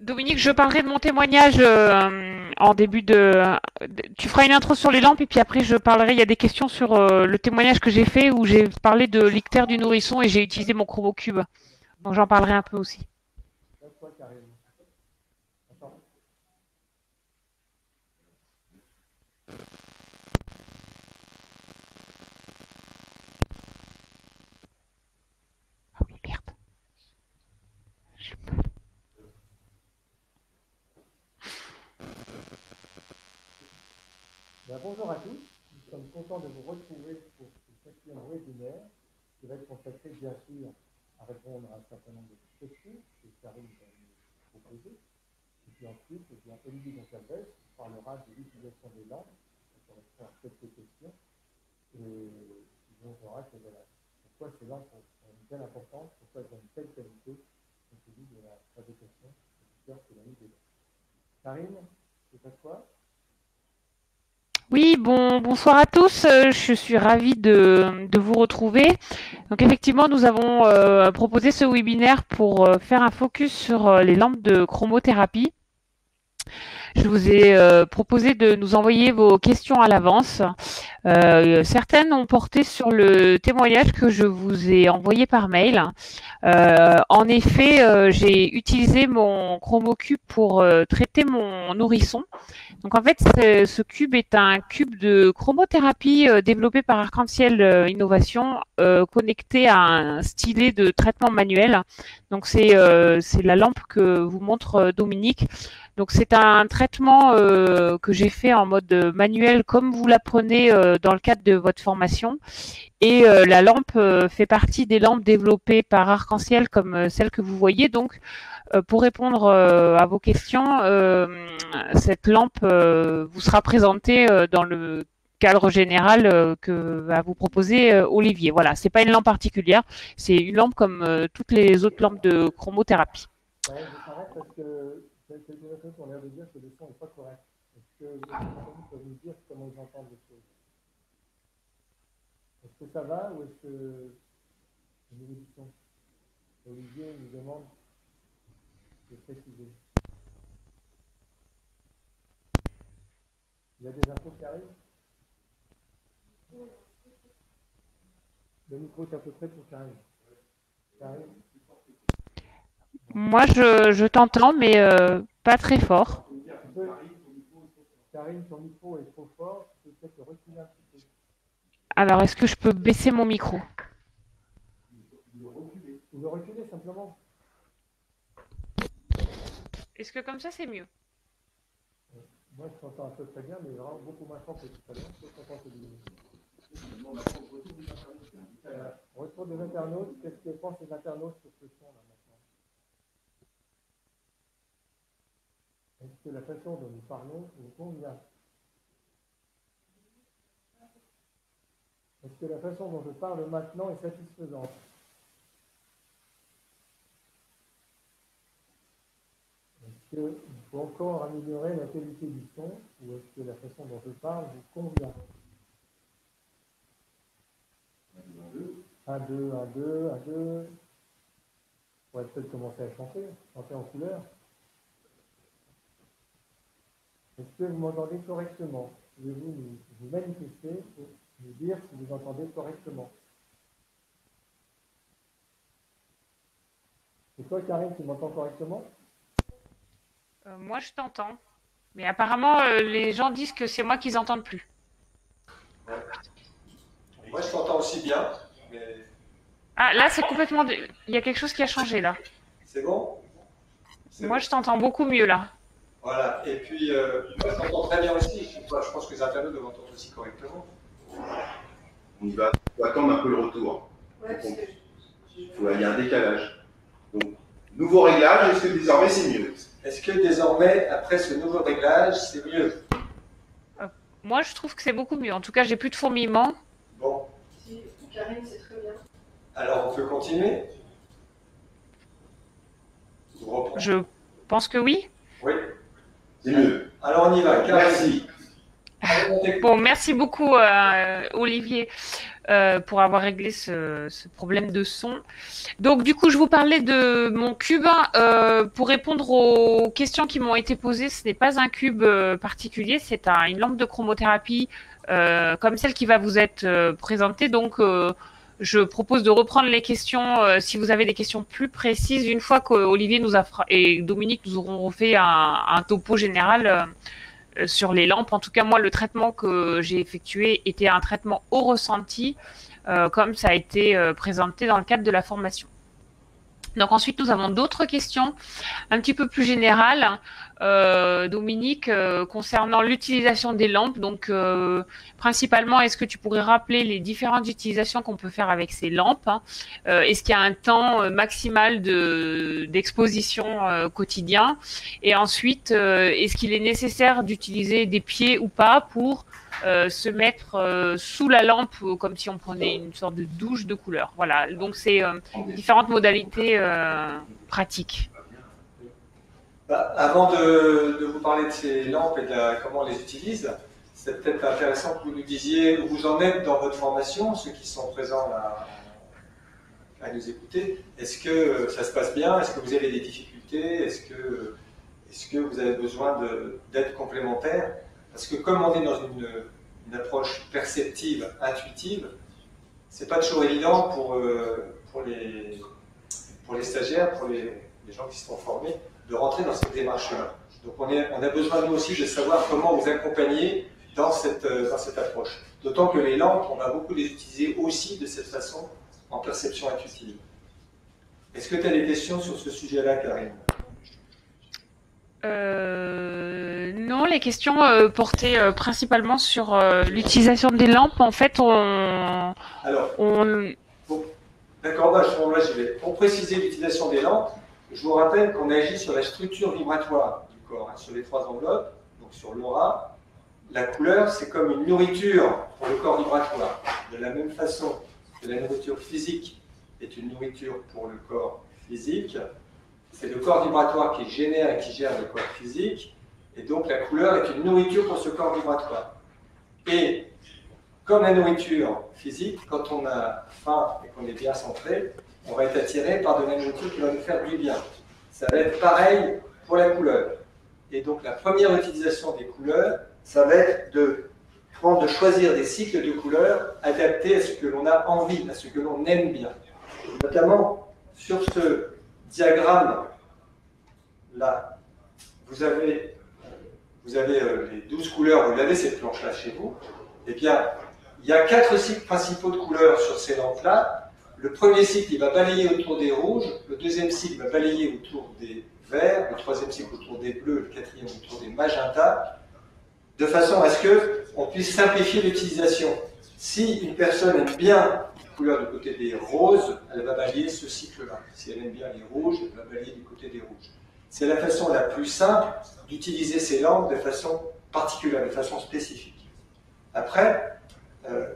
Dominique, je parlerai de mon témoignage euh, en début de. Tu feras une intro sur les lampes et puis après je parlerai. Il y a des questions sur euh, le témoignage que j'ai fait où j'ai parlé de l'ictère du nourrisson et j'ai utilisé mon chromocube. Donc j'en parlerai un peu aussi. Ben, bonjour à tous, nous sommes contents de vous retrouver pour ce quatrième webinaire qui va être consacré bien sûr à répondre à un certain nombre de questions que Karine va nous proposer. Et puis ensuite, eh bien, Olivier Goncalves parlera de l'utilisation des langues, ça correspond à quelques questions. Et on verra que pourquoi ces langues ont une telle importance, pourquoi elles ont une telle qualité, compte tenu de la fabrication du cœur que l'on des langues. Karine, c'est à toi oui, bon, bonsoir à tous. Euh, je suis ravie de, de vous retrouver. Donc effectivement, nous avons euh, proposé ce webinaire pour euh, faire un focus sur les lampes de chromothérapie. Je vous ai proposé de nous envoyer vos questions à l'avance. certaines ont porté sur le témoignage que je vous ai envoyé par mail. en effet, j'ai utilisé mon ChromoCube pour traiter mon nourrisson. Donc en fait, ce cube est un cube de chromothérapie euh, développé par Arc-en-Ciel euh, Innovation, euh, connecté à un stylet de traitement manuel. Donc c'est la lampe que vous montre Dominique. Donc c'est un traitement que j'ai fait en mode manuel comme vous l'apprenez dans le cadre de votre formation. Et la lampe fait partie des lampes développées par Arc-en-Ciel comme celle que vous voyez. Donc euh, pour répondre euh, à vos questions, euh, cette lampe vous sera présentée dans le cadre général que va vous proposer Olivier. Voilà, c'est pas une lampe particulière, c'est une lampe comme toutes les autres lampes de chromothérapie. Je quelques personnes ont l'air de dire que le son n'est pas correct? Est-ce que personnes peuvent nous dire comment ils entendent les choses? Est-ce que ça va ou est-ce que Olivier nous demande préciser. Il y a des infos qui arrivent? Le micro est à peu près pour Karine? Moi, je, je t'entends, mais euh, pas très fort. Karine, ton micro est trop fort. Tu peux peut-être reculer un petit peu. Alors, est-ce que je peux baisser mon micro? Ou le reculer simplement. Est-ce que comme ça, c'est mieux? Moi, je t'entends un peu très bien, mais vraiment beaucoup moins fort que tout à l'heure. Je t'entends euh, Retour des internautes. Qu'est-ce que pensent les internautes sur ce son là maintenant Est-ce que la façon dont nous parlons vous convient? Est-ce que la façon dont je parle maintenant est satisfaisante? Est-ce qu'il faut encore améliorer la qualité du son ou est-ce que la façon dont je parle vous convient? 1, 2, 1, 2, 1, 2. On va peut-être commencer à chanter, chanter en couleur. Est-ce que vous m'entendez correctement Pouvez-vous vous manifester pour nous dire si vous entendez correctement? C'est toi, Karine, qui m'entends correctement? Euh, moi, je t'entends. Mais apparemment, euh, les gens disent que c'est moi qu'ils entendent plus. Moi, je t'entends aussi bien. Ah, là, c'est complètement. Il y a quelque chose qui a changé là. C'est bon? Moi, je t'entends beaucoup mieux là. Voilà. Et puis, euh, moi, je t'entends très bien aussi. Je pense que les internautes doivent entendre aussi correctement. On y va. Il faut attendre un peu le retour. il, y a un décalage. Donc, nouveau réglage, est-ce que désormais c'est mieux? Est-ce que désormais, après ce nouveau réglage, c'est mieux? Euh, Moi, je trouve que c'est beaucoup mieux. En tout cas, j'ai plus de fourmillement. Bon. Si, Karine, c'est très bien. Alors, on peut continuer? Je pense que oui. Oui. C'est mieux. Alors, on y va. Merci. Bon, merci beaucoup, euh, Olivier, euh, pour avoir réglé ce, ce, problème de son. Donc, du coup, je vous parlais de mon cube. Euh, pour répondre aux questions qui m'ont été posées, ce n'est pas un cube particulier, c'est un, une lampe de chromothérapie euh, comme celle qui va vous être présentée. Donc, je propose de reprendre les questions si vous avez des questions plus précises une fois qu'Olivier nous a et Dominique nous auront refait un, topo général euh, sur les lampes. En tout cas, moi, le traitement que j'ai effectué était un traitement au ressenti, euh, comme ça a été euh, présenté dans le cadre de la formation. Donc ensuite, nous avons d'autres questions un petit peu plus générales. Euh, Dominique, euh, concernant l'utilisation des lampes, donc euh, principalement, est-ce que tu pourrais rappeler les différentes utilisations qu'on peut faire avec ces lampes hein? Est-ce qu'il y a un temps maximal de d'exposition quotidien? Et ensuite, est-ce qu'il est nécessaire d'utiliser des pieds ou pas pour euh, se mettre euh, sous la lampe euh, comme si on prenait une sorte de douche de couleur. Voilà, donc c'est différentes modalités pratiques. Bah, avant de, vous parler de ces lampes et de comment on les utilise, c'est peut-être intéressant que vous nous disiez où vous en êtes dans votre formation, ceux qui sont présents à nous écouter. Est-ce que ça se passe bien? Est-ce que vous avez des difficultés? Est-ce que, est que vous avez besoin d'aide complémentaire parce que comme on est dans une, approche perceptive, intuitive, c'est pas toujours évident pour, euh, les, stagiaires, pour les, gens qui sont formés, de rentrer dans cette démarche-là. Donc on, a besoin nous aussi de savoir comment vous accompagner dans cette, euh, dans cette approche. D'autant que les lampes, on va beaucoup les utiliser aussi de cette façon en perception intuitive. Est-ce que tu as des questions sur ce sujet-là, Karine? Euh, non, les questions euh, portaient euh, principalement sur l'utilisation des lampes. En fait, on. Alors, on... d'accord, bah, je vais. Pour préciser l'utilisation des lampes, je vous rappelle qu'on agit sur la structure vibratoire du corps, hein, sur les trois enveloppes, donc sur l'aura. La couleur, c'est comme une nourriture pour le corps vibratoire. De la même façon que la nourriture physique est une nourriture pour le corps physique, c'est le corps vibratoire qui génère et qui gère le corps physique, et donc la couleur est une nourriture pour ce corps vibratoire. Et comme la nourriture physique, quand on a faim et qu'on est bien centré, on va être attiré par de la nourriture qui va nous faire du bien. Ça va être pareil pour la couleur. Et donc la première utilisation des couleurs, ça va être de prendre, de choisir des cycles de couleurs adaptés à ce que l'on a envie, à ce que l'on aime bien. Notamment sur ce diagramme, là, vous avez, vous avez euh, les 12 couleurs, vous l'avez cette planche-là chez vous, eh bien, il y a quatre cycles principaux de couleurs sur ces lampes-là. Le premier cycle, il va balayer autour des rouges, le deuxième cycle va balayer autour des verts, le troisième cycle autour des bleus, le quatrième autour des magentas, de façon à ce qu'on puisse simplifier l'utilisation. Si une personne aime bien couleur du côté des roses, elle va balayer ce cycle-là. Si elle aime bien les rouges, elle va balayer du côté des rouges. C'est la façon la plus simple d'utiliser ces lampes de façon particulière, de façon spécifique. Après, euh,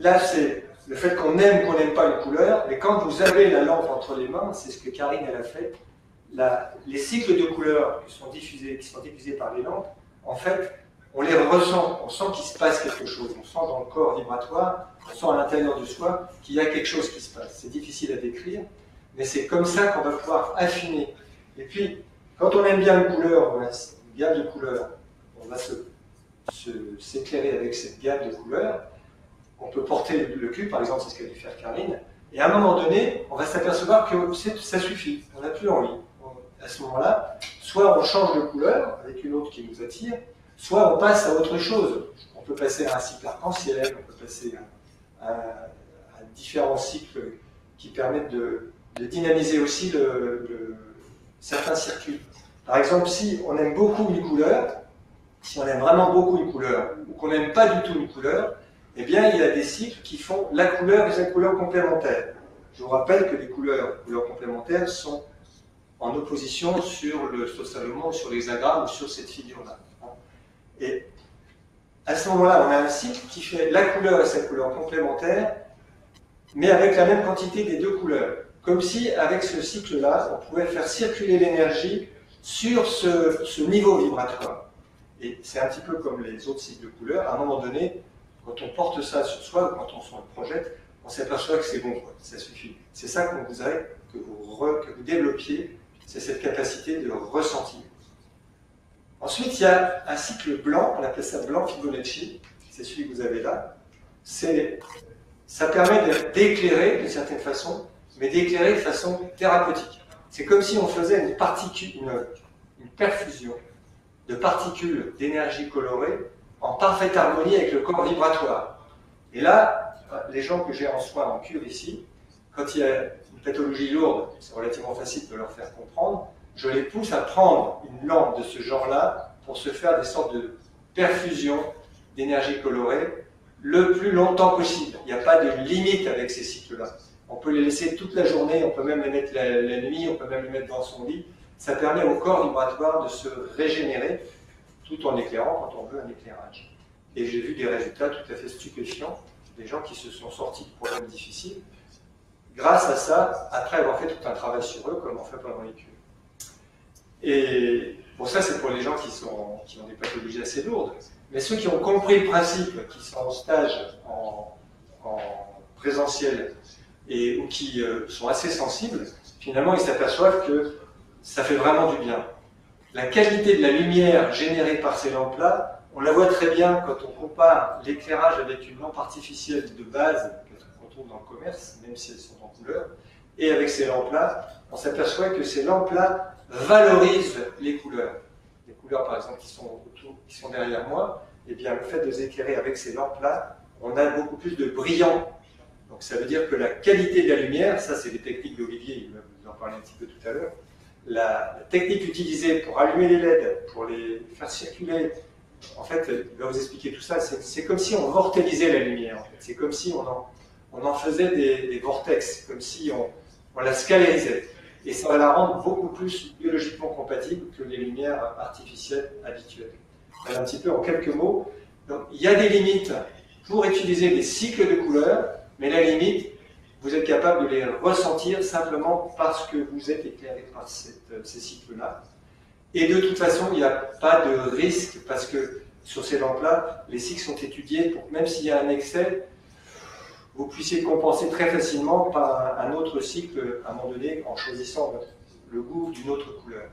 là c'est le fait qu'on aime, qu'on n'aime pas une couleur, mais quand vous avez la lampe entre les mains, c'est ce que Karine elle a fait, les cycles de couleurs qui sont diffusés, qui sont diffusés par les lampes, en fait, on les ressent, on sent qu'il se passe quelque chose, on sent dans le corps vibratoire, on sent à l'intérieur de soi qu'il y a quelque chose qui se passe. C'est difficile à décrire, mais c'est comme ça qu'on va pouvoir affiner. Et puis, quand on aime bien une couleur, une gamme de couleurs, on va s'éclairer avec cette gamme de couleurs. On peut porter le cube, par exemple, c'est ce qu'a dû faire Karine, et à un moment donné, on va s'apercevoir que ça suffit, on n'a plus envie. À ce moment-là, soit on change de couleur avec une autre qui nous attire, soit on passe à autre chose. On peut passer à un cycle arc-en-ciel, on peut passer à, différents cycles qui permettent de, dynamiser aussi certains circuits. Par exemple, si on aime beaucoup une couleur, si on aime vraiment beaucoup une couleur, ou qu'on n'aime pas du tout une couleur, eh bien, il y a des cycles qui font la couleur et la couleur complémentaire. Je vous rappelle que les couleurs, complémentaires sont en opposition sur le Salomon, sur l'hexagramme ou sur cette figure-là. Et à ce moment-là, on a un cycle qui fait la couleur et sa couleur complémentaire, mais avec la même quantité des deux couleurs. Comme si, avec ce cycle-là, on pouvait faire circuler l'énergie sur ce, niveau vibratoire. Et c'est un petit peu comme les autres cycles de couleurs. À un moment donné, quand on porte ça sur soi, quand on s'en projette, on s'aperçoit que c'est bon, ça suffit. C'est ça qu'on voudrait que vous, que vous développiez, c'est cette capacité de ressentir. Ensuite, il y a un cycle blanc, on appelle ça blanc Fibonacci, c'est celui que vous avez là. Ça permet d'éclairer d'une certaine façon, mais d'éclairer de façon thérapeutique. C'est comme si on faisait une, perfusion de particules d'énergie colorée en parfaite harmonie avec le corps vibratoire. Et là, les gens que j'ai en soins en cure ici, quand il y a une pathologie lourde, c'est relativement facile de leur faire comprendre, je les pousse à prendre une lampe de ce genre-là pour se faire des sortes de perfusion d'énergie colorée le plus longtemps possible. Il n'y a pas de limite avec ces cycles-là. On peut les laisser toute la journée, on peut même les mettre la, nuit, on peut même les mettre dans son lit. Ça permet au corps vibratoire de se régénérer tout en éclairant quand on veut un éclairage. Et j'ai vu des résultats tout à fait stupéfiants, des gens qui se sont sortis de problèmes difficiles, grâce à ça, après avoir fait tout un travail sur eux, comme on fait pendant les cures. Et bon, ça, c'est pour les gens qui, ont des pathologies assez lourdes. Mais ceux qui ont compris le principe, qui sont en stage en, présentiel et ou qui euh, sont assez sensibles, finalement, ils s'aperçoivent que ça fait vraiment du bien. La qualité de la lumière générée par ces lampes-là, on la voit très bien quand on compare l'éclairage avec une lampe artificielle de base qu'on trouve dans le commerce, même si elles sont en couleur, et avec ces lampes-là, on s'aperçoit que ces lampes-là valorise les couleurs. Les couleurs, par exemple, qui sont, autour, qui sont derrière moi, eh bien, le fait de les éclairer avec ces lampes-là, on a beaucoup plus de brillant. Donc, ça veut dire que la qualité de la lumière, ça, c'est des techniques d'Olivier, il va vous en parler un petit peu tout à l'heure. La, technique utilisée pour allumer les LED, pour les faire circuler, en fait, il va vous expliquer tout ça. C'est comme si on mortalisait la lumière. C'est comme si on en, faisait des, vortex, comme si on, on la scalarisait et ça va la rendre beaucoup plus biologiquement compatible que les lumières artificielles habituelles. un petit peu en quelques mots. Donc, il y a des limites pour utiliser des cycles de couleurs, mais la limite, vous êtes capable de les ressentir simplement parce que vous êtes éclairé par ces cycles-là. Et de toute façon, il n'y a pas de risque parce que sur ces lampes-là, les cycles sont étudiés même s'il y a un excès, vous puissiez compenser très facilement par un, autre cycle à un moment donné en choisissant le goût d'une autre couleur.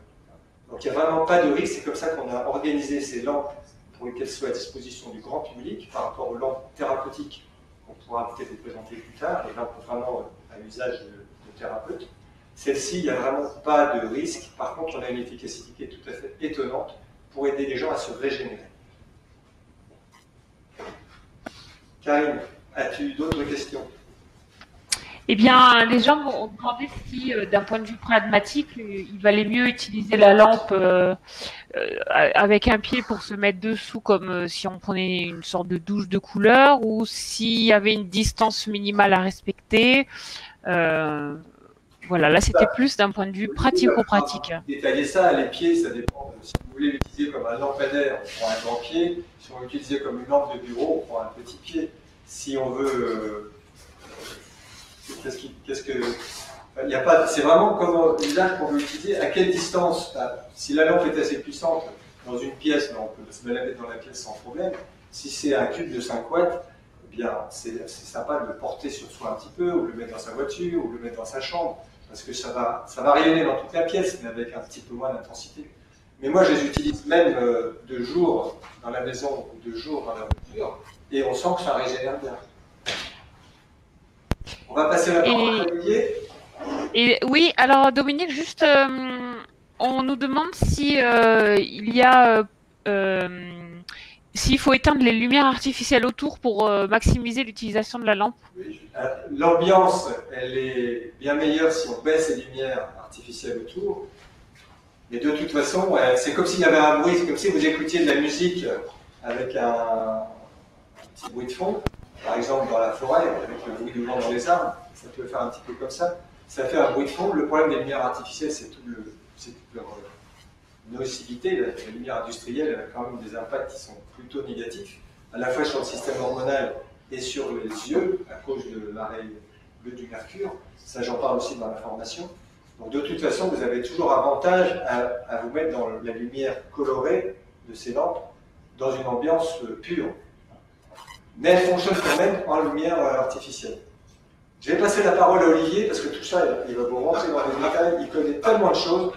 Donc il n'y a vraiment pas de risque, c'est comme ça qu'on a organisé ces lampes pour qu'elles soient à disposition du grand public par rapport aux lampes thérapeutiques qu'on pourra peut-être les présenter plus tard, les lampes vraiment à usage de, de thérapeute. Celle-ci, il n'y a vraiment pas de risque. Par contre, on a une efficacité tout à fait étonnante pour aider les gens à se régénérer. Karine As-tu d'autres questions? Eh bien, les gens m'ont demandé si, euh, d'un point de vue pragmatique, euh, il valait mieux utiliser la lampe euh, avec un pied pour se mettre dessous, comme si on prenait une sorte de douche de couleur, ou s'il y avait une distance minimale à respecter. voilà, là, c'était plus d'un point de vue pratico-pratique. Détailler ça, les pieds, ça dépend. Si vous voulez l'utiliser comme un lampadaire, on prend un grand pied. Si on l'utiliser comme une lampe de bureau, on prend un petit pied si on veut. Euh, qu'est-ce que. C'est vraiment comment l'usage qu'on veut utiliser, à quelle distance. si la lampe est assez puissante dans une pièce, ben, on peut se balader dans la pièce sans problème. Si c'est un cube de 5 watts, eh bien, c'est, sympa de le porter sur soi un petit peu, ou le mettre dans sa voiture, ou le mettre dans sa chambre, parce que ça va, ça va rayonner dans toute la pièce, mais avec un petit peu moins d'intensité. Mais moi, je les utilise même euh, de jour dans la maison ou de jour dans la voiture et on sent que ça régénère bien. On va passer la parole à Olivier. Et oui, alors Dominique, juste, euh, on nous demande si euh, il y a, euh, s'il faut éteindre les lumières artificielles autour pour maximiser l'utilisation de la lampe. L'ambiance, elle est bien meilleure si on baisse les lumières artificielles autour. Mais de toute façon, c'est comme s'il y avait un bruit, c'est comme si vous écoutiez de la musique avec un, petit bruit de fond, par exemple dans la forêt, avec le bruit du vent dans les arbres, ça peut faire un petit peu comme ça. Ça fait un bruit de fond. Le problème des lumières artificielles, c'est toute leur euh, nocivité. La, lumière industrielle elle a quand même des impacts qui sont plutôt négatifs, à la fois sur le système hormonal et sur les yeux, à cause de l'arrêt bleu du mercure. Ça, j'en parle aussi dans la formation. Donc, de toute façon, vous avez toujours avantage à, à vous mettre dans la lumière colorée de ces lampes dans une ambiance pure. Mais elle fonctionne quand même en lumière artificielle. Je vais passer la parole à Olivier, parce que tout ça, il va vous rentrer dans les détails, il connaît tellement de choses.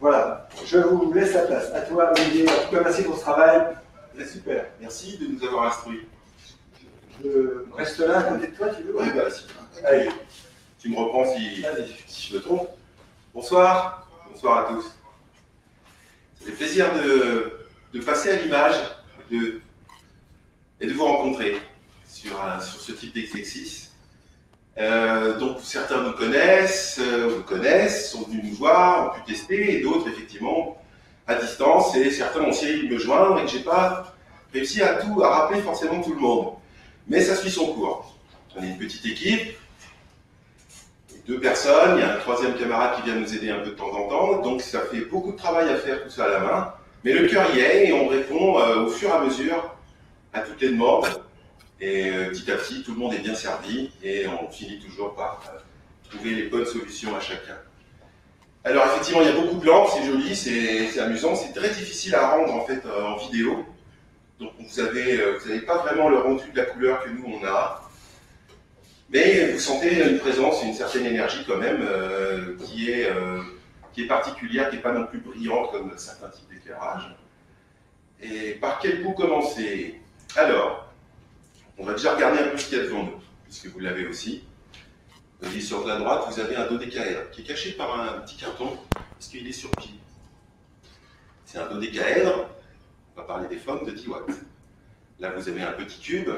voilà, je vous laisse la place. À toi, Olivier. En tout cas, merci pour ce travail. C'est super. Merci de nous avoir instruits. Je reste là à côté de toi, tu veux? Oui, bah, si. Allez, tu me reprends si, si je me trompe. Bonsoir. Bonsoir à tous. Ça fait plaisir de, de passer à l'image de, et de vous rencontrer sur, sur ce type d'exercice. Euh, donc certains nous connaissent, euh, nous connaissent, sont venus nous voir, ont pu tester, et d'autres effectivement à distance, et certains ont essayé de me joindre et que j'ai pas réussi à tout, à rappeler forcément tout le monde. Mais ça suit son cours. On est une petite équipe, deux personnes, il y a un troisième camarade qui vient nous aider un peu de temps en temps, donc ça fait beaucoup de travail à faire tout ça à la main, mais le cœur y est et on répond euh, au fur et à mesure à toutes les demandes, et euh, petit à petit tout le monde est bien servi et on finit toujours par euh, trouver les bonnes solutions à chacun. Alors effectivement il y a beaucoup de lampes, c'est joli, c'est amusant, c'est très difficile à rendre en fait en vidéo, donc vous n'avez vous pas vraiment le rendu de la couleur que nous on a, mais vous sentez une présence, une certaine énergie quand même, euh, qui, est, euh, qui est particulière, qui n'est pas non plus brillante comme certains types d'éclairage. Et par quel bout commencer? Alors, on va déjà regarder un peu ce qu'il y a devant nous, puisque vous l'avez aussi. Vous voyez sur la droite, vous avez un dodécaèdre qui est caché par un petit carton, parce qu'il est sur pied. C'est un dodécaèdre, on va parler des formes de 10 watts. Là, vous avez un petit cube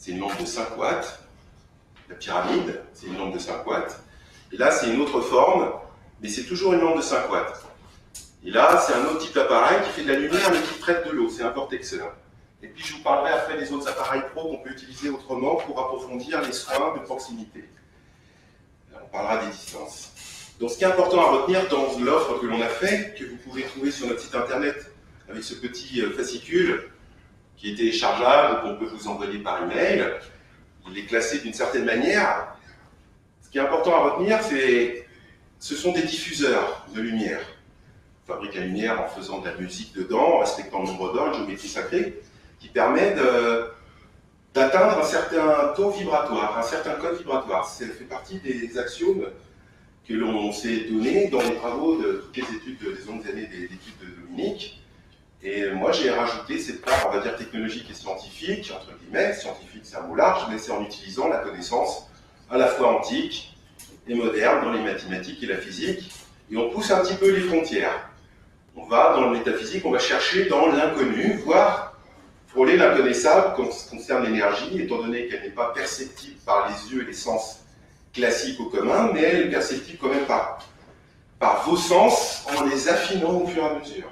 c'est une lampe de 5 watts. La pyramide, c'est une lampe de 5 watts. Et là, c'est une autre forme, mais c'est toujours une lampe de 5 watts. Et là, c'est un autre type d'appareil qui fait de la lumière, mais qui traite de l'eau. C'est un portexeur. Et puis, je vous parlerai après des autres appareils pro qu'on peut utiliser autrement pour approfondir les soins de proximité. on parlera des distances. Donc, ce qui est important à retenir dans l'offre que l'on a fait, que vous pouvez trouver sur notre site internet, avec ce petit euh, fascicule, qui est téléchargeable, qu'on peut vous envoyer par email. Il est classé d'une certaine manière. Ce qui est important à retenir, c'est ce sont des diffuseurs de lumière. On fabrique la lumière en faisant de la musique dedans, en respectant le nombre d'or, géométrie sacrée, qui permet d'atteindre un certain taux vibratoire, un certain code vibratoire. Ça fait partie des axiomes que l'on s'est donné dans les travaux de toutes les études des longues années d'études de Dominique. Et moi, j'ai rajouté cette part, on va dire, technologique et scientifique, entre guillemets, scientifique c'est un mot large, mais c'est en utilisant la connaissance à la fois antique et moderne dans les mathématiques et la physique, et on pousse un petit peu les frontières. On va dans le métaphysique, on va chercher dans l'inconnu, voire frôler l'inconnaissable quand ce concerne l'énergie, étant donné qu'elle n'est pas perceptible par les yeux et les sens classiques au commun, mais elle est perceptible quand même par, par vos sens en les affinant au fur et à mesure.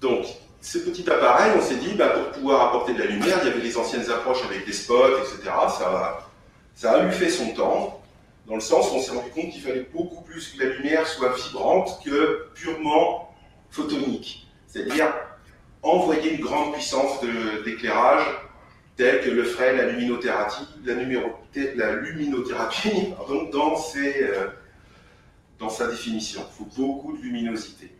Donc, ce petit appareil, on s'est dit, bah, pour pouvoir apporter de la lumière, il y avait les anciennes approches avec des spots, etc. Ça, ça a eu fait son temps, dans le sens où on s'est rendu compte qu'il fallait beaucoup plus que la lumière soit vibrante que purement photonique. C'est-à-dire envoyer une grande puissance d'éclairage telle que le ferait la luminothérapie, la, luminothérapie dans, euh, dans sa définition. Il faut beaucoup de luminosité.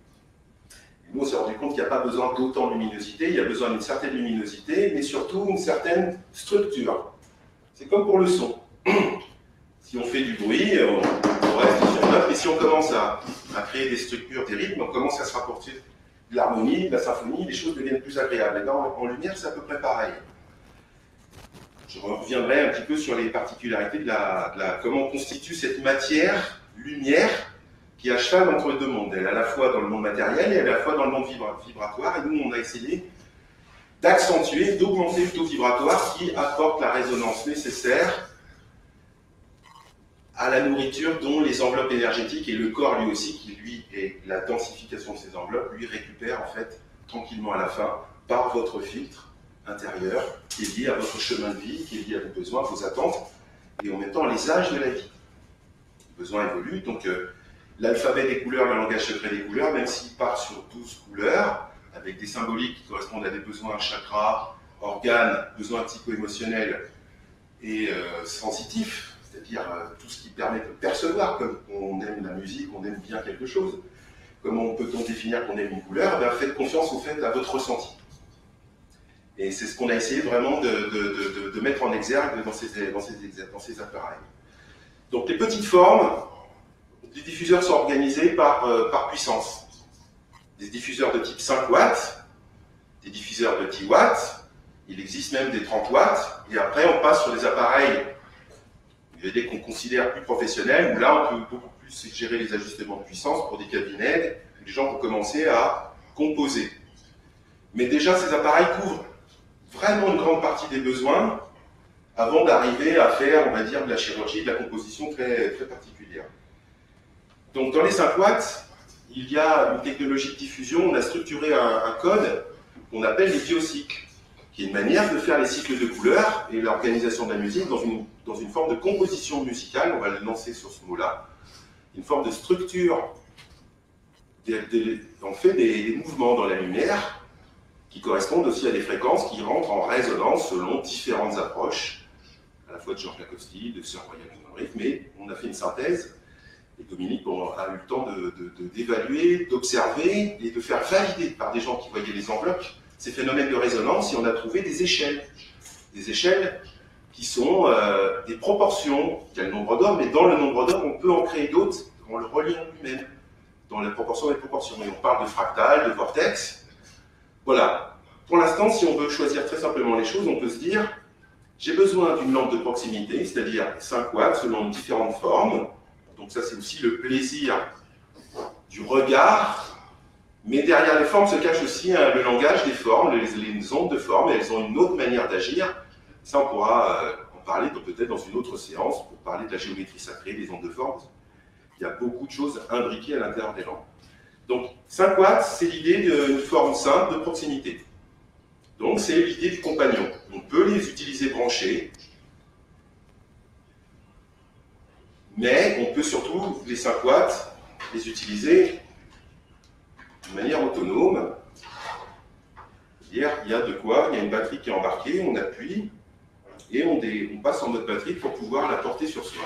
Nous, on s'est rendu compte qu'il n'y a pas besoin d'autant de luminosité, il y a besoin d'une certaine luminosité, mais surtout une certaine structure. C'est comme pour le son. si on fait du bruit, on, reste sur note, mais si on commence à, créer des structures, des rythmes, on commence à se rapporter l'harmonie, la symphonie, les choses deviennent plus agréables. Et dans, en lumière, c'est à peu près pareil. Je reviendrai un petit peu sur les particularités de la, de comment on constitue cette matière, lumière, qui est à cheval entre deux mondes. Elle est à la fois dans le monde matériel et à la fois dans le monde vibratoire. Et nous, on a essayé d'accentuer, d'augmenter le taux vibratoire qui apporte la résonance nécessaire à la nourriture dont les enveloppes énergétiques et le corps lui aussi, qui lui est la densification de ces enveloppes, lui récupère en fait tranquillement à la fin par votre filtre intérieur qui est lié à votre chemin de vie, qui est lié à vos besoins, vos attentes et en même temps les âges de la vie. Les besoins évoluent, donc euh, l'alphabet des couleurs, le langage secret des couleurs, même s'il part sur 12 couleurs, avec des symboliques qui correspondent à des besoins chakras, organes, besoins psycho-émotionnels et euh, sensitifs, c'est-à-dire euh, tout ce qui permet de percevoir, comme on aime la musique, on aime bien quelque chose. comment peut-on définir qu'on aime une couleur? Ben, Faites confiance au fait à votre ressenti. Et c'est ce qu'on a essayé vraiment de, mettre en exergue dans ces, dans, ces, appareils. Donc les petites formes, les diffuseurs sont organisés par, euh, par puissance. Des diffuseurs de type 5 watts, des diffuseurs de 10 watts, il existe même des 30 watts, et après on passe sur des appareils qu'on considère plus professionnels, où là on peut beaucoup plus gérer les ajustements de puissance pour des cabinets, les gens vont commencer à composer. Mais déjà ces appareils couvrent vraiment une grande partie des besoins avant d'arriver à faire, on va dire, de la chirurgie, de la composition très, très particulière. Donc dans les 5 watts, il y a une technologie de diffusion, on a structuré un, code qu'on appelle les biocycles, qui est une manière de faire les cycles de couleurs et l'organisation de la musique dans une, dans une forme de composition musicale, on va le lancer sur ce mot-là, une forme de structure. on fait des mouvements dans la lumière qui correspondent aussi à des fréquences qui rentrent en résonance selon différentes approches, à la fois de Georges Lacosti, de Sir Royal mais on a fait une synthèse, et Dominique a eu le temps d'évaluer, de, d'observer et de faire valider par des gens qui voyaient les enveloppes ces phénomènes de résonance, et on a trouvé des échelles. Des échelles qui sont euh, des proportions, il y a le nombre d'or, mais dans le nombre d'or, on peut en créer d'autres en le reliant lui-même, dans la proportion des proportions. Et on parle de fractal, de vortex, voilà. Pour l'instant, si on veut choisir très simplement les choses, on peut se dire j'ai besoin d'une lampe de proximité, c'est-à-dire 5 watts selon différentes formes. Donc ça, c'est aussi le plaisir du regard. Mais derrière les formes se cache aussi hein, le langage des formes, les, ondes de forme, et elles ont une autre manière d'agir. Ça, on pourra euh, en parler peut-être dans une autre séance pour parler de la géométrie sacrée, des ondes de forme. Il y a beaucoup de choses imbriquées à l'intérieur des lampes. Donc 5 watts, c'est l'idée d'une forme simple de proximité. Donc c'est l'idée du compagnon. On peut les utiliser branchés, mais on peut surtout, les 5 watts, les utiliser de manière autonome. C'est-à-dire, il y a de quoi, il y a une batterie qui est embarquée, on appuie, et on, passe en mode batterie pour pouvoir la porter sur soi.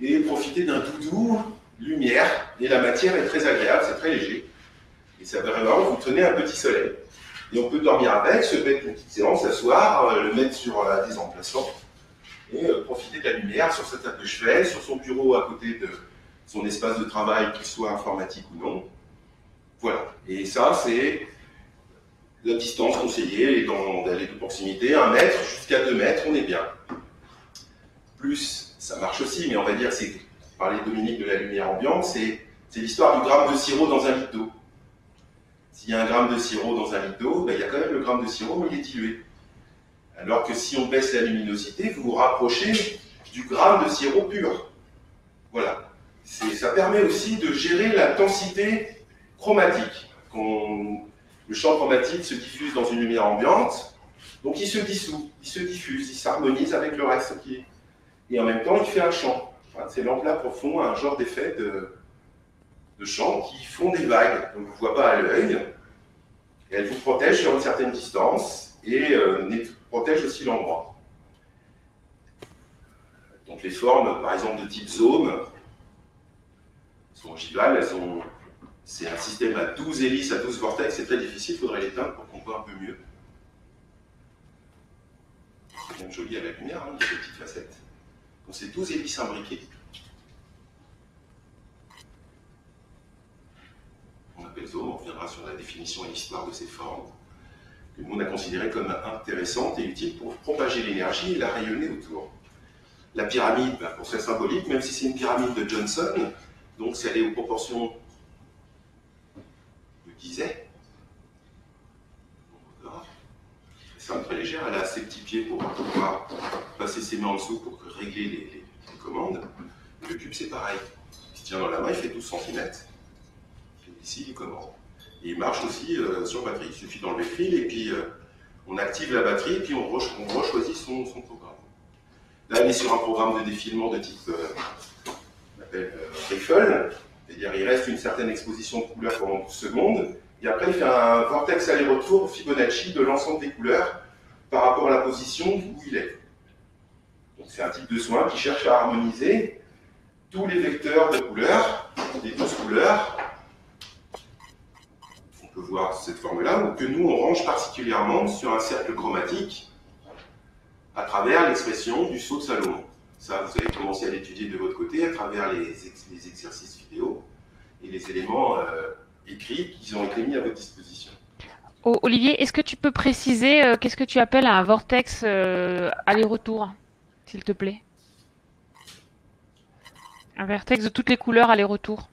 Et profiter d'un doudou lumière, et la matière est très agréable, c'est très léger. Et ça vraiment, vous tenez un petit soleil. Et on peut dormir avec, se mettre une petite séance, s'asseoir, euh, le mettre sur euh, des emplacements, et euh, profiter de la lumière sur sa table de chevet, sur son bureau à côté de son espace de travail, qu'il soit informatique ou non. Voilà. Et ça, c'est la distance conseillée, d'aller de proximité, un mètre jusqu'à deux mètres, on est bien. Plus, ça marche aussi, mais on va dire c'est parlait Dominique de la lumière ambiante, c'est l'histoire du gramme de sirop dans un litre d'eau. S'il y a un gramme de sirop dans un litre d'eau, ben, il y a quand même le gramme de sirop, mais il est dilué. Alors que si on baisse la luminosité, vous vous rapprochez du gramme de sirop pur. Voilà. Ça permet aussi de gérer la densité chromatique. le champ chromatique se diffuse dans une lumière ambiante, donc il se dissout, il se diffuse, il s'harmonise avec le reste qui. Et en même temps, il fait un champ ces lampes-là font un genre d'effet de, champ qui font des vagues. Vous ne voyez pas à l'œil. Et elles vous protègent sur une certaine distance et euh, protègent aussi l'endroit. Donc les formes, par exemple de type Zoom, sont ogivales, elles ont, c'est un système à 12 hélices, à 12 vortex, c'est très difficile, il faudrait l'éteindre pour qu'on voit un peu mieux. C'est même joli à la lumière, hein, petites facettes. Donc c'est 12 hélices imbriquées. On appelle zoom, on reviendra sur la définition et l'histoire de ces formes, que nous on a considérées comme intéressantes et utiles pour propager l'énergie et la rayonner autour. La pyramide, ben, pour ça symbolique, même si c'est une pyramide de Johnson, donc si elle est aux proportions Gizet, c'est très légère, elle a assez petits pieds pour pouvoir passer ses mains en dessous pour régler les, commandes. Le cube, c'est pareil. Il se tient dans la main, il fait 12 cm. Ici, il commande. Il marche aussi euh, sur batterie. Il suffit d'enlever le fil et puis euh, on active la batterie et puis on, rechoisit son, programme. Là, on est sur un programme de défilement de type euh, on appelle Riffle. C'est-à-dire il reste une certaine exposition de couleurs pendant 12 secondes. Et après, il fait un vortex aller-retour Fibonacci de l'ensemble des couleurs par rapport à la position où il est. c'est un type de soin qui cherche à harmoniser tous les vecteurs de couleurs, des 12 couleurs, peut voir cette forme-là, ou que nous, on range particulièrement sur un cercle chromatique à travers l'expression du saut de Salomon. Ça, vous avez commencé à l'étudier de votre côté à travers les, les exercices vidéo et les éléments euh, écrits qui ont été mis à votre disposition. Olivier, est-ce que tu peux préciser euh, qu'est-ce que tu appelles un vortex euh, aller-retour, s'il te plaît? Un vortex de toutes les couleurs aller-retour.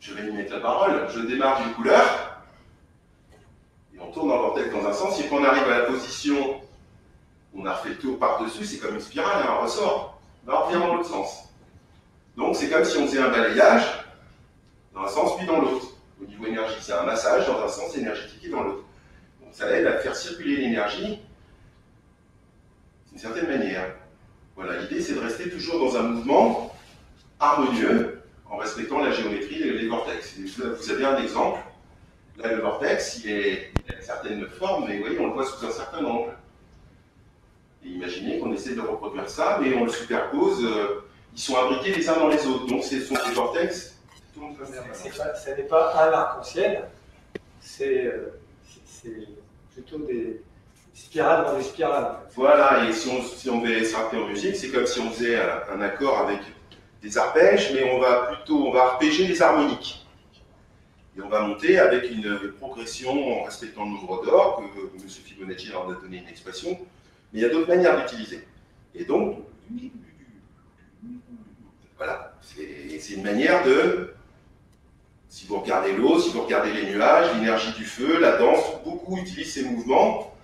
Je vais lui mettre la parole. Je démarre d'une couleur, on tourne dans le vortex dans un sens. Et quand on arrive à la position on a refait le tour par-dessus, c'est comme une spirale, un ressort. on revient dans l'autre sens. Donc c'est comme si on faisait un balayage dans un sens puis dans l'autre. Au niveau énergie, c'est un massage dans un sens énergétique et dans l'autre. Donc ça aide à faire circuler l'énergie d'une certaine manière. Voilà, l'idée c'est de rester toujours dans un mouvement harmonieux en respectant la géométrie des vortex. Vous avez un exemple. Là, le vortex, il, est, il a une certaine forme, mais vous voyez, on le voit sous un certain angle. Et imaginez qu'on essaie de reproduire ça, mais on le superpose. Euh, ils sont abriqués les uns dans les autres. Donc ce sont des vortex. Ce n'est pas un arc-en-ciel, euh, c'est plutôt des spirales dans des spirales. Voilà, et si on, si on veut en musique, c'est comme si on faisait un, accord avec des arpèges, mais on va plutôt on va arpéger les harmoniques. On va monter avec une, progression en respectant le nombre d'or, que M. Fibonacci en a donné une expression, mais il y a d'autres manières d'utiliser. Et donc, voilà, c'est une manière de, si vous regardez l'eau, si vous regardez les nuages, l'énergie du feu, la danse, beaucoup utilisent ces mouvements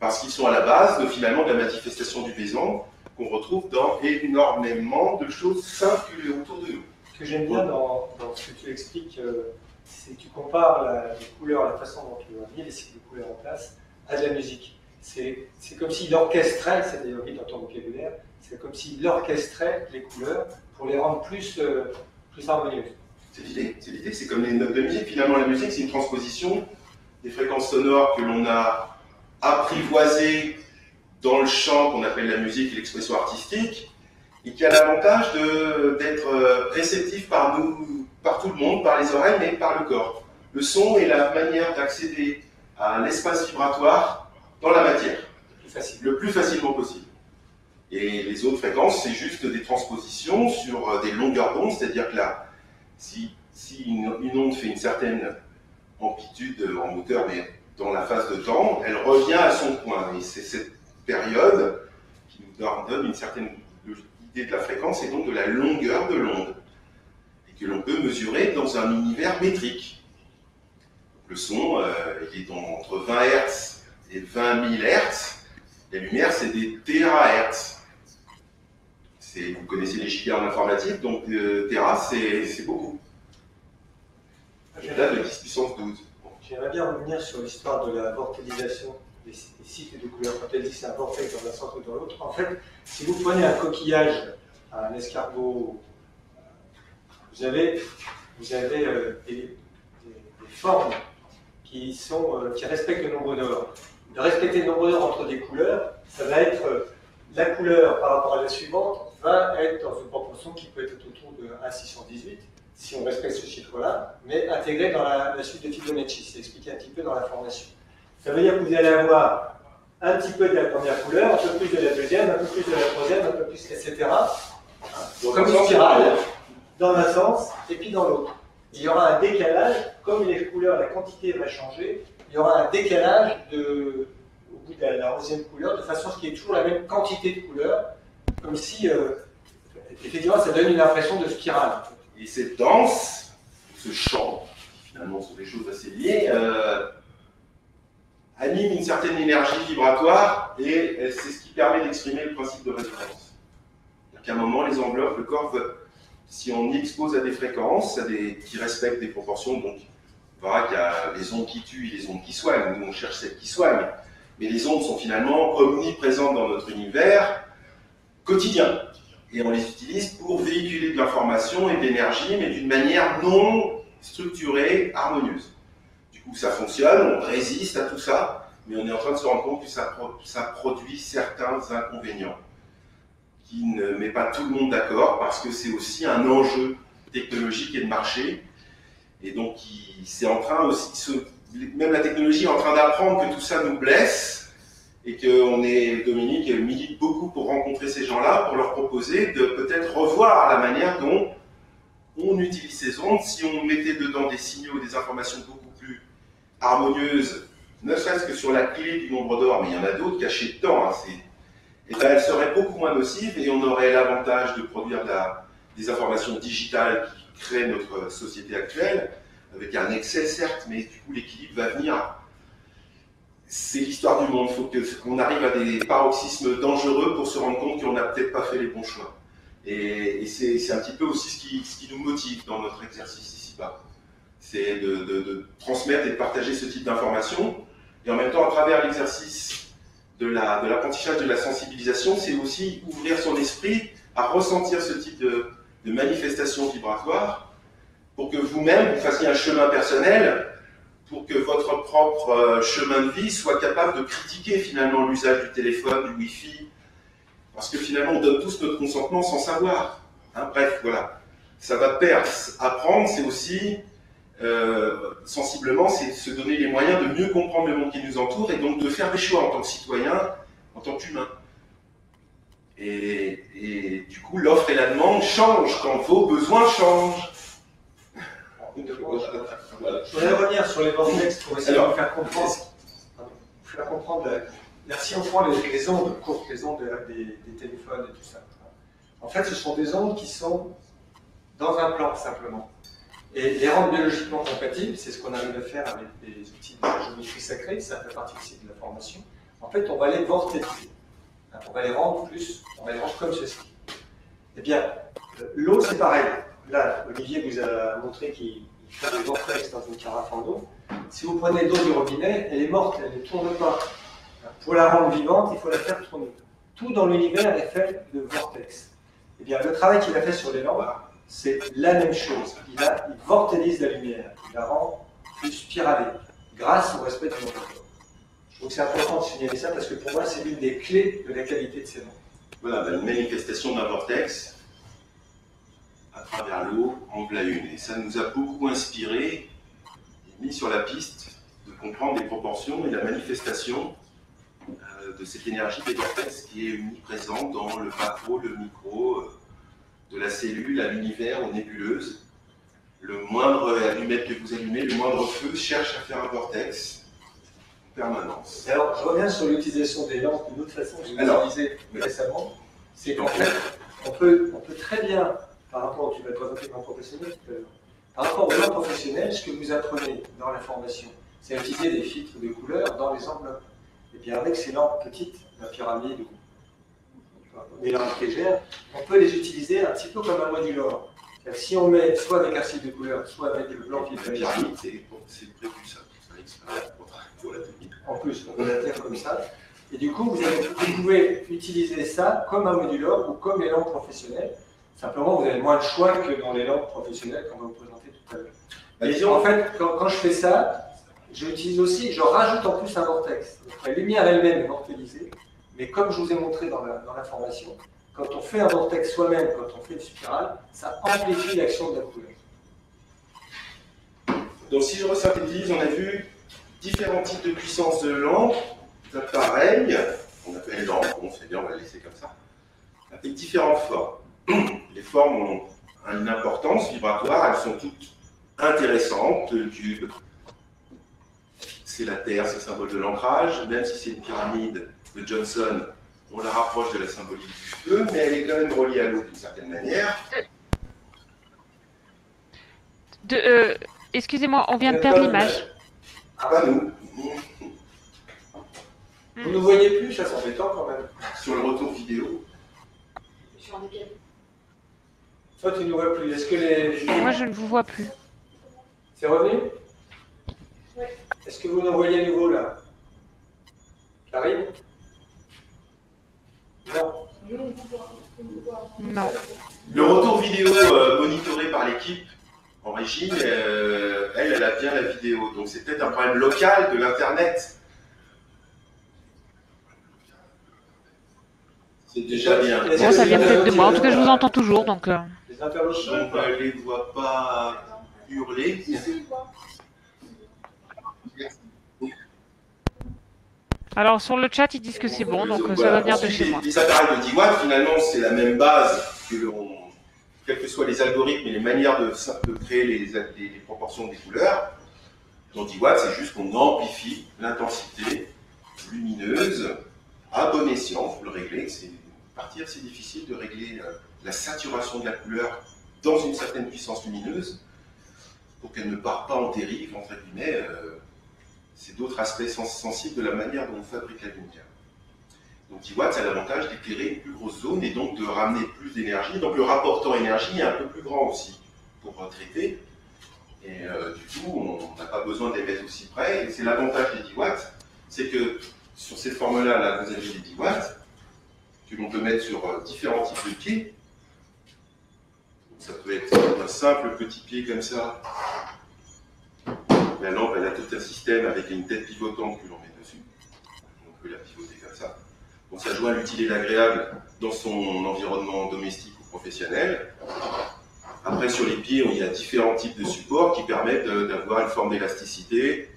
parce qu'ils sont à la base de finalement de la manifestation du vaison qu'on retrouve dans énormément de choses simples autour de nous. Ce que j'aime bien dans, ce que tu expliques, euh, c'est que tu compares les couleurs, la façon dont tu as mis les couleurs en place, à de la musique. C'est comme s'il orchestrait, c'est-à-dire dans ton vocabulaire, c'est comme s'il orchestrait les couleurs pour les rendre plus, euh, plus harmonieuses. C'est l'idée, c'est l'idée, c'est comme les notes de musique. Finalement, la musique, c'est une transposition des fréquences sonores que l'on a apprivoisées dans le champ qu'on appelle la musique et l'expression artistique, et qui a l'avantage d'être euh, réceptif par nous, par tout le monde, par les oreilles, mais par le corps. Le son est la manière d'accéder à l'espace vibratoire dans la matière, le plus facilement possible. Et les autres fréquences, c'est juste des transpositions sur euh, des longueurs d'onde, c'est-à-dire que là, si, une, onde fait une certaine amplitude en hauteur, mais dans la phase de temps, elle revient à son point. Et c'est cette période qui nous donne une certaine idée de la fréquence et donc de la longueur de l'onde, que l'on peut mesurer dans un univers métrique. Le son, euh, il est entre 20 Hz et 20 000 Hz. La lumière, c'est des THz vous connaissez les gigas en informatique, donc euh, Terra, c'est beaucoup. Là, de 10 puissance 12. J'aimerais bien revenir sur l'histoire de la vortélisation des, cycles de couleurs. Quand elle dit c'est un vortex dans un sens ou dans l'autre, en fait, si vous prenez un coquillage, un escargot, vous avez, vous avez euh, des, formes qui, sont, euh, qui respectent le nombre d'or. De respecter le nombre d'or entre des couleurs, ça va être la couleur par rapport à la suivante va être dans une proportion qui peut être autour de 1 618, si on respecte ce chiffre-là, mais intégré dans la, suite de Fibonacci. C'est expliqué un petit peu dans la formation. Ça veut dire que vous allez avoir un petit peu de la première couleur, un peu plus de la deuxième, un peu plus de la troisième, un peu plus, etc. Comme une spirale, dans un sens et puis dans l'autre. Il y aura un décalage, comme les couleurs, la quantité va changer, il y aura un décalage de, au bout de la, la onzième couleur, de façon à ce qu'il y ait toujours la même quantité de couleurs, comme si, euh, effectivement, ça donne une impression de spirale. Et cette danse, ce chant, finalement sont des choses assez liées, euh, anime une certaine énergie vibratoire et c'est ce qui permet d'exprimer le principe de résonance. À un moment, les enveloppes, le corps, si on y expose à des fréquences, à des, qui respectent des proportions, donc on verra qu'il y a les ondes qui tuent et les ondes qui soignent. Nous, on cherche celles qui soignent. Mais les ondes sont finalement omniprésentes dans notre univers quotidien. Et on les utilise pour véhiculer de l'information et de l'énergie, mais d'une manière non structurée, harmonieuse. Du coup, ça fonctionne, on résiste à tout ça, mais on est en train de se rendre compte que ça, ça produit certains inconvénients qui ne met pas tout le monde d'accord parce que c'est aussi un enjeu technologique et de marché. Et donc, c'est en train aussi, même la technologie est en train d'apprendre que tout ça nous blesse et qu'on est, Dominique milite beaucoup pour rencontrer ces gens-là, pour leur proposer de peut-être revoir la manière dont on utilise ces ondes. Si on mettait dedans des signaux, des informations beaucoup plus harmonieuses, ne serait-ce que sur la clé du nombre d'or, mais il y en a d'autres cachées dedans, hein, elles seraient beaucoup moins nocives et on aurait l'avantage de produire des informations digitales qui créent notre société actuelle, avec un excès certes, mais du coup l'équilibre va venir. C'est l'histoire du monde, il faut qu'on arrive à des paroxysmes dangereux pour se rendre compte qu'on n'a peut-être pas fait les bons choix. Et, c'est un petit peu aussi ce qui, ce qui, nous motive dans notre exercice ici-bas. C'est de, de, transmettre et de partager ce type d'informations. Et en même temps, à travers l'exercice de l'apprentissage de, la sensibilisation, c'est aussi ouvrir son esprit à ressentir ce type de, manifestations vibratoires pour que vous-même vous fassiez un chemin personnel, pour que votre propre euh, chemin de vie soit capable de critiquer finalement l'usage du téléphone, du Wi-Fi, parce que finalement, on donne tous notre consentement sans savoir. Hein, bref, voilà. Ça va pair. Apprendre, c'est aussi, sensiblement, c'est se donner les moyens de mieux comprendre le monde qui nous entoure et donc de faire des choix en tant que citoyen, en tant qu'humain. Et, du coup, l'offre et la demande changent quand vos besoins changent. Je voudrais revenir sur les vortex pour essayer de faire comprendre, faire comprendre si on prend les, ondes courtes, les ondes des, téléphones et tout ça, en fait, ce sont des ondes qui sont dans un plan simplement. Et les rendre biologiquement compatibles, c'est ce qu'on arrive à faire avec des outils de géométrie sacrée, ça fait partie aussi de la formation. En fait, on va les vortéliser. On va les rendre plus, on va les rendre comme ceci. Eh bien, l'eau, c'est pareil. Là, Olivier vous a montré qu'il fait des vortex dans une carafe en eau. Si vous prenez l'eau du robinet, elle est morte, elle ne tourne pas. Pour la rendre vivante, il faut la faire tourner. Tout dans l'univers est fait de vortex. Eh bien, le travail qu'il a fait sur les lampes, c'est la même chose. Il, a, la lumière, il la rend plus spiralée, grâce au respect du monde. Je trouve que c'est important de signaler ça parce que pour moi, c'est l'une des clés de la qualité de ces lampes. Voilà, une manifestation d'un vortex à travers l'eau en voilà une. Et ça nous a beaucoup inspiré mis sur la piste de comprendre les proportions et la manifestation euh, de cette énergie des vortex qui est omniprésente dans le macro, le micro, euh, de la cellule à l'univers, aux nébuleuses. Le moindre allumette que vous allumez, le moindre feu cherche à faire un vortex en permanence. alors, je reviens sur l'utilisation des lampes d'une autre façon que j'ai utilisé récemment. C'est qu'en fait, on peut, on peut très bien, par rapport, tu vas présenter professionnel tout à l'heure, par rapport aux lampes professionnelles, ce que vous apprenez dans la formation, c'est utiliser des filtres de couleurs dans les enveloppes. Et bien avec ces lampes petites, la pyramide ou les lampes légères, on peut les utiliser un petit peu comme un modular. Si on met soit avec un cycle de couleur, soit avec le blanc qui est la pyramide, c'est prévu ça. En plus, on faire comme ça. Et du coup, vous, pouvez utiliser ça comme un modular ou comme les lampes professionnelles. Simplement, vous avez moins de choix que dans les lampes professionnelles qu'on va vous présenter tout à l'heure. Et en fait, quand, je fais ça, j'utilise aussi, je rajoute en plus un vortex. la lumière elle-même est vortélisée, mais comme je vous ai montré dans la, formation, quand on fait un vortex soi-même, quand on fait une spirale, ça amplifie l'action de la couleur. Donc si je resynthétise, on a vu différents types de puissance de lampe, d'appareils, on appelle lampes, bon c'est bien, on va le laisser comme ça, avec différentes formes. Les formes ont une importance vibratoire, elles sont toutes intéressantes, c'est la Terre, c'est le symbole de l'ancrage, même si c'est une pyramide de Johnson, on la rapproche de la symbolique du feu, mais elle est quand même reliée à l'eau d'une certaine manière. Euh, excusez-moi, on vient de perdre l'image. Ah bah nous. Vous ne voyez plus, ça embêtant quand même. Sur le retour vidéo. Je suis en décalé. Toi, tu ne nous vois plus. Est-ce que les. Moi, je ne vous vois plus. C'est revenu Oui. Est-ce que vous nous voyez à nouveau là? Karine? Non. Le retour vidéo euh, monitoré par l'équipe en régie, euh, elle, elle a bien la vidéo. Donc c'est peut-être un problème local de l'Internet. C'est déjà bien. Bon, ça vient peut-être de moi. En tout cas, je vous entends toujours, donc. euh, Les interlocuteurs ne les vois pas hurler. Alors sur le chat, ils disent que c'est bon, donc euh, ça va venir de chez les- moi. Les appareils de 10 watts, finalement, c'est la même base que. Quels que soient les algorithmes et les manières de, de créer les, les- les proportions des couleurs, dans 10 watts, c'est juste qu'on amplifie l'intensité lumineuse à bon escient. Il faut le régler. C'est partir, c'est difficile de régler euh, la saturation de la couleur dans une certaine puissance lumineuse pour qu'elle ne parte pas en dérive, entre guillemets. euh, c'est d'autres aspects sens- sensibles de la manière dont on fabrique la lumière. Donc 10 watts, ça a l'avantage d'éclairer une plus grosse zone et donc de ramener plus d'énergie. Donc le rapporteur énergie est un peu plus grand aussi pour traiter. Et euh, du coup, on n'a pas besoin de aussi près. Et c'est l'avantage des 10 watts, c'est que sur cette forme-là, là, vous avez les 10 watts, que l'on peut mettre sur euh, différents types de pieds. Ça peut être un simple petit pied comme ça. La lampe, elle a tout un système avec une tête pivotante que l'on met dessus. On peut la pivoter comme ça. Donc ça joint l'utile et l'agréable dans son environnement domestique ou professionnel. Après, sur les pieds, il y a différents types de supports qui permettent d'avoir une forme d'élasticité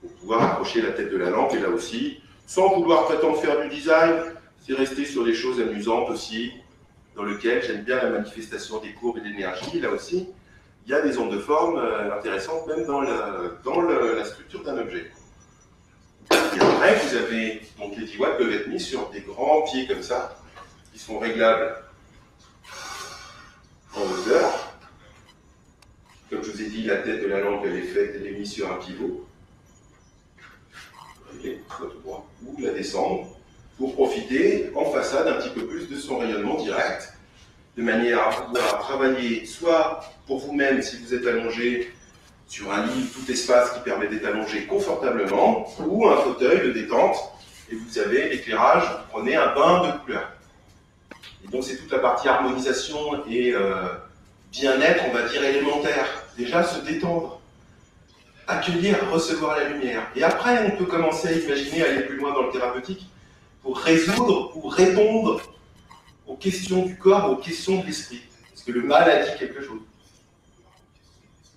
pour pouvoir accrocher la tête de la lampe. Et là aussi, sans vouloir prétendre faire du design, c'est rester sur des choses amusantes aussi, dans lesquelles j'aime bien la manifestation des courbes et de l'énergie. Là aussi, il y a des ondes de forme euh, intéressantes, même dans la, structure d'un objet. Vous avez, donc les 10 watts peuvent être mis sur des grands pieds comme ça, qui sont réglables en hauteur. Comme je vous ai dit, la tête de la lampe, elle est faite, elle est mise sur un pivot. Tout droit, ou la descendre, pour profiter en façade un petit peu plus de son rayonnement direct, de manière à pouvoir travailler soit pour vous-même si vous êtes allongé sur un lit tout espace qui permet d'être allongé confortablement, ou un fauteuil de détente, et vous avez l'éclairage, vous prenez un bain de couleur. Et donc c'est toute la partie harmonisation et euh, bien-être, on va dire, élémentaire. Déjà se détendre, accueillir, recevoir la lumière. Et après, on peut commencer à imaginer aller plus loin dans le thérapeutique pour résoudre, pour répondre aux questions du corps, aux questions de l'esprit. Parce que le mal a dit quelque chose.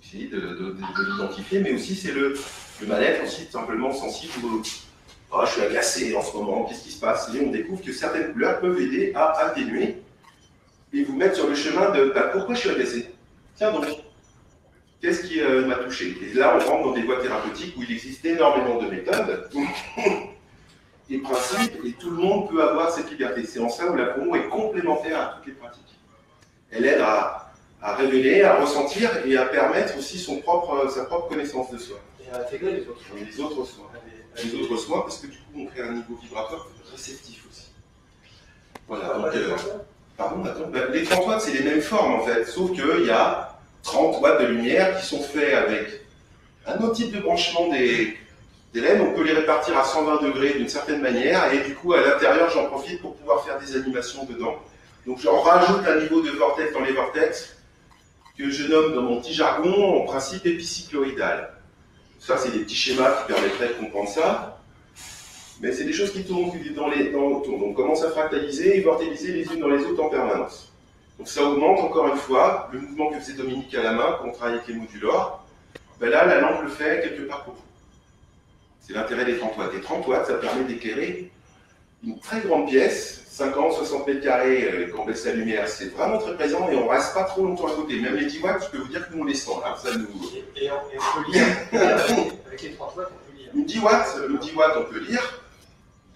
Essayer de, de- de- de l'identifier, mais aussi c'est le, mal-être aussi simplement sensible Ah, je suis agacé en ce moment, qu'est-ce qui se passe? Et on découvre que certaines couleurs peuvent aider à atténuer et vous mettre sur le chemin de bah, pourquoi je suis agacé? Tiens donc, qu'est-ce qui euh, m'a touché? Et là, on rentre dans des voies thérapeutiques où il existe énormément de méthodes et principes, et tout le monde peut avoir cette liberté. C'est en ça où la promo est complémentaire à toutes les pratiques. Elle aide à, à révéler, à ressentir et à permettre aussi son propre, sa propre connaissance de soi. Et à intégrer les autres. Et les autres soins. Les autres soins, parce que du coup, on crée un niveau vibratoire réceptif aussi. Voilà, donc, euh, pardon, attends, bah, les 30 watts, c'est les mêmes formes en fait, sauf qu'il y a 30 watts de lumière qui sont faits avec un autre type de branchement des, laines. On peut les répartir à 120 degrés d'une certaine manière, et du coup, à l'intérieur, j'en profite pour pouvoir faire des animations dedans. Donc, j'en rajoute un niveau de vortex dans les vortex que je nomme dans mon petit jargon en principe épicycloïdal. Ça, c'est des petits schémas qui permettraient de comprendre ça. Mais c'est des choses qui tournent dans les, dans, tournent. Donc, on commence à fractaliser et vorteliser les unes dans les autres en permanence. Donc, ça augmente encore une fois le mouvement que faisait Dominique à la main quand on travaille avec les modulors. Ben là, la lampe le fait quelque part pour vous. C'est l'intérêt des 30 watts. Et 30 watts, ça permet d'éclairer une très grande pièce, 50, 60 mètres carrés, euh, quand on baisse la lumière. C'est vraiment très présent et on reste pas trop longtemps à côté. Même les 10 watts, je peux vous dire que nous, on les sent. Là. Ça nous, Et, et on, et on peut lire. Avec les 30 watts, on peut lire. Une 10 watts, le 10 watts, on peut lire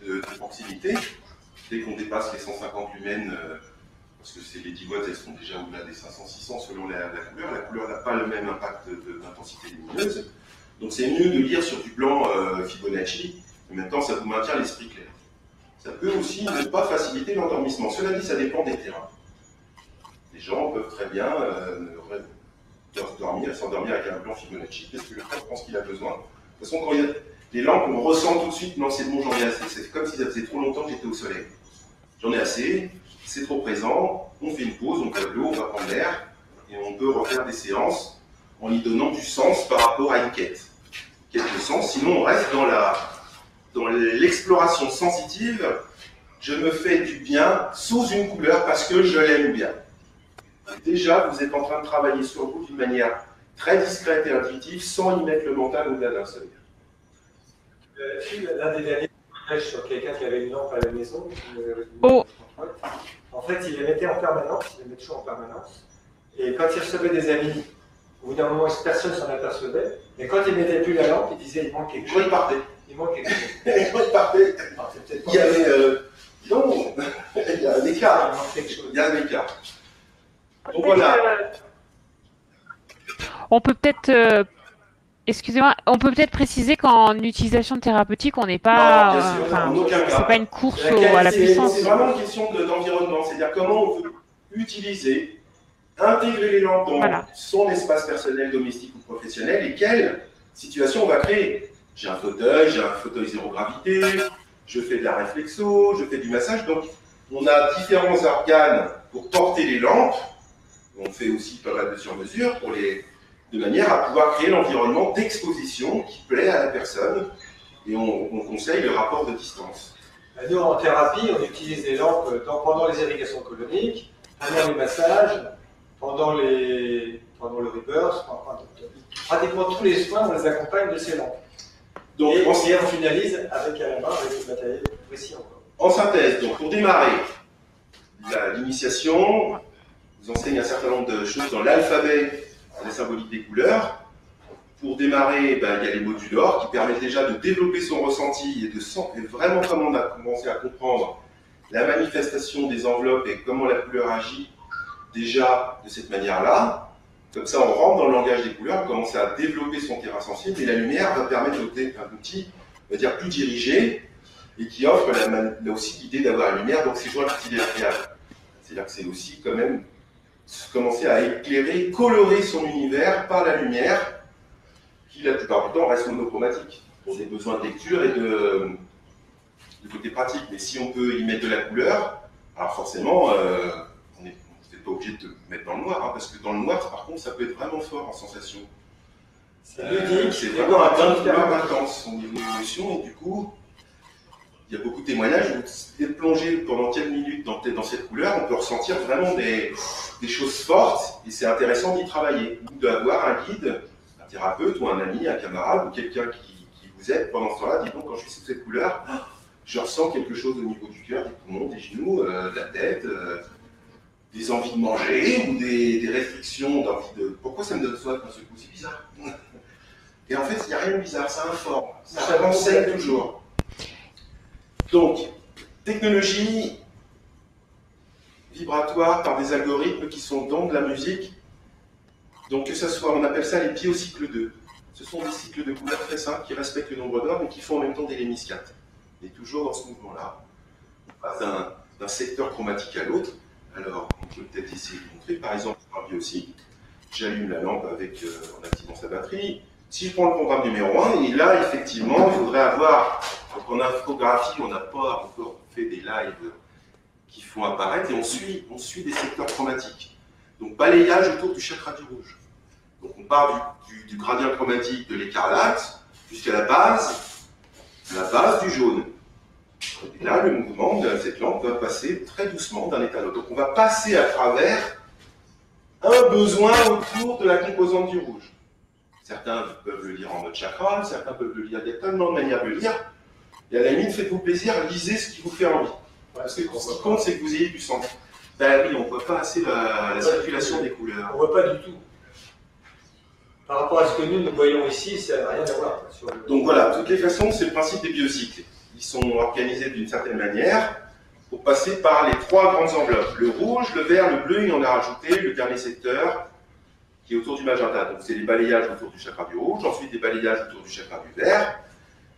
de, de proximité. Dès qu'on dépasse les 150 lumens, euh, parce que c'est les 10 watts, elles sont déjà au-delà des 500-600 selon la, la couleur. La couleur n'a pas le même impact d'intensité lumineuse. Donc c'est mieux de lire sur du blanc euh, Fibonacci. Même temps, ça vous maintient l'esprit clair. Ça peut aussi ne pas faciliter l'endormissement. Cela dit, ça dépend des terrains. Les gens peuvent très bien euh, dormir, s'endormir avec un blanc Fibonacci, parce que le corps pense qu'il a besoin. De toute façon, quand il y a les lampes, on ressent tout de suite, non, c'est bon, j'en ai assez. C'est comme si ça faisait trop longtemps que j'étais au soleil. J'en ai assez, c'est trop présent, on fait une pause, on boit de l'eau, on va prendre l'air, et on peut refaire des séances en y donnant du sens par rapport à une quête. Quête de sens, sinon on reste dans la, dans l'exploration sensitive, je me fais du bien sous une couleur parce que je l'aime bien. Déjà, vous êtes en train de travailler sur vous d'une manière très discrète et intuitive sans y mettre le mental au-delà d'un seul. Euh, l'un des derniers sur quelqu'un qui avait une lampe à la maison. Oh. En fait, il les mettait en permanence, il les met toujours en permanence. Et quand il recevait des amis, au bout d'un moment, personne s'en apercevait. Et quand il mettait plus la lampe, il disait il manque quelque chose. il partait. Il manque quelque chose. il partait. il y avait. Euh, non, il y a un écart. Il manque quelque chose. Il y a un écart. Donc voilà. On peut peut-être euh, Excusez-moi, on peut peut-être préciser qu'en utilisation thérapeutique, on n'est pas, euh, c'est pas une course à la puissance. C'est vraiment une question d'environnement, c'est-à-dire comment on peut utiliser, intégrer les lampes dans son espace personnel, domestique ou professionnel, et quelle situation on va créer? J'ai un fauteuil, j'ai un fauteuil zéro gravité, je fais de la réflexo, je fais du massage, donc on a différents organes pour porter les lampes. On fait aussi pas mal de sur-mesure pour les de manière à pouvoir créer l'environnement d'exposition qui plaît à la personne. Et on, conseille le rapport de distance. Nous, en thérapie, on utilise des lampes pendant les irrigations coloniques, pendant les massages, pendant, les, pendant le rebirth, pratiquement tous les soins, on les accompagne de ces lampes. Donc, et, on finalise avec à la main, avec le matériel précis encore. En synthèse, donc pour démarrer l'initiation, vous enseigne un certain nombre de choses dans l'alphabet les symboliques des couleurs. Pour démarrer, ben, il y a les modules or qui permettent déjà de développer son ressenti et de sentir vraiment comment on a commencé à comprendre la manifestation des enveloppes et comment la couleur agit déjà de cette manière-là. Comme ça, on rentre dans le langage des couleurs, on commence à développer son terrain sensible et la lumière va permettre un outil, on va dire, plus dirigé et qui offre là aussi l'idée d'avoir la lumière, donc c'est agréable? C'est-à-dire que c'est aussi quand même commencer à éclairer, colorer son univers par la lumière, qui la plupart du temps reste monochromatique, pour des besoins de lecture et de, de côté pratique. Mais si on peut y mettre de la couleur, alors forcément, euh, obligé de mettre dans le noir, hein, parce que dans le noir, par contre, ça peut être vraiment fort en sensation. C'est euh, vraiment intense au niveau d'émotion, et du coup, il y a beaucoup de témoignages où si plongé pendant quelques minutes dans, dans, cette couleur, on peut ressentir vraiment des, des choses fortes et c'est intéressant d'y travailler. Ou d'avoir un guide, un thérapeute ou un ami, un camarade ou quelqu'un qui, qui, vous aide pendant ce temps-là. Dis donc, quand je suis sous cette couleur, je ressens quelque chose au niveau du cœur, des poumons, des genoux, euh, de la tête, euh, des envies de manger ou des, des restrictions d'envie de. Pourquoi ça me donne soif d'un seul coup C'est bizarre. Et en fait, il n'y a rien de bizarre, ça informe, ça renseigne toujours. Donc, technologie vibratoire par des algorithmes qui sont dans de la musique. Donc, que ce soit, on appelle ça les biocycles 2. Ce sont des cycles de couleurs très simples qui respectent le nombre d'heures mais qui font en même temps des lémiscates. Et toujours dans ce mouvement-là, d'un secteur chromatique à l'autre. Alors, on peut peut-être de montrer, par exemple, un biocycle. J'allume la lampe avec, euh, en activant sa batterie. Si je prends le programme numéro 1, et là, effectivement, il faudrait avoir donc en infographie, on n'a pas encore fait des lives qui font apparaître et on suit, on suit des secteurs chromatiques. Donc balayage autour du chakra du rouge. Donc on part du, gradient chromatique de l'écarlate jusqu'à la base, la base du jaune. Et là, le mouvement de cette lampe va passer très doucement d'un état à l'autre. Donc on va passer à travers un besoin autour de la composante du rouge. Certains peuvent le lire en mode chakra, certains peuvent le lire, il y a tellement de manières de le lire. Et à la limite, faites-vous plaisir, lisez ce qui vous fait envie. Parce que ce qui compte, c'est que vous ayez du sang. Ben oui, on ne voit pas assez la, circulation des couleurs. On ne voit pas du tout. Par rapport à ce que nous, nous voyons ici, ça n'a rien à voir. Donc voilà, de toutes les façons, c'est le principe des biocycles. Sont organisés d'une certaine manière pour passer par les trois grandes enveloppes. Le rouge, le vert, le bleu, et on a rajouté le dernier secteur qui est autour du magenta. Donc c'est les balayages autour du chakra du rouge, ensuite des balayages autour du chakra du vert,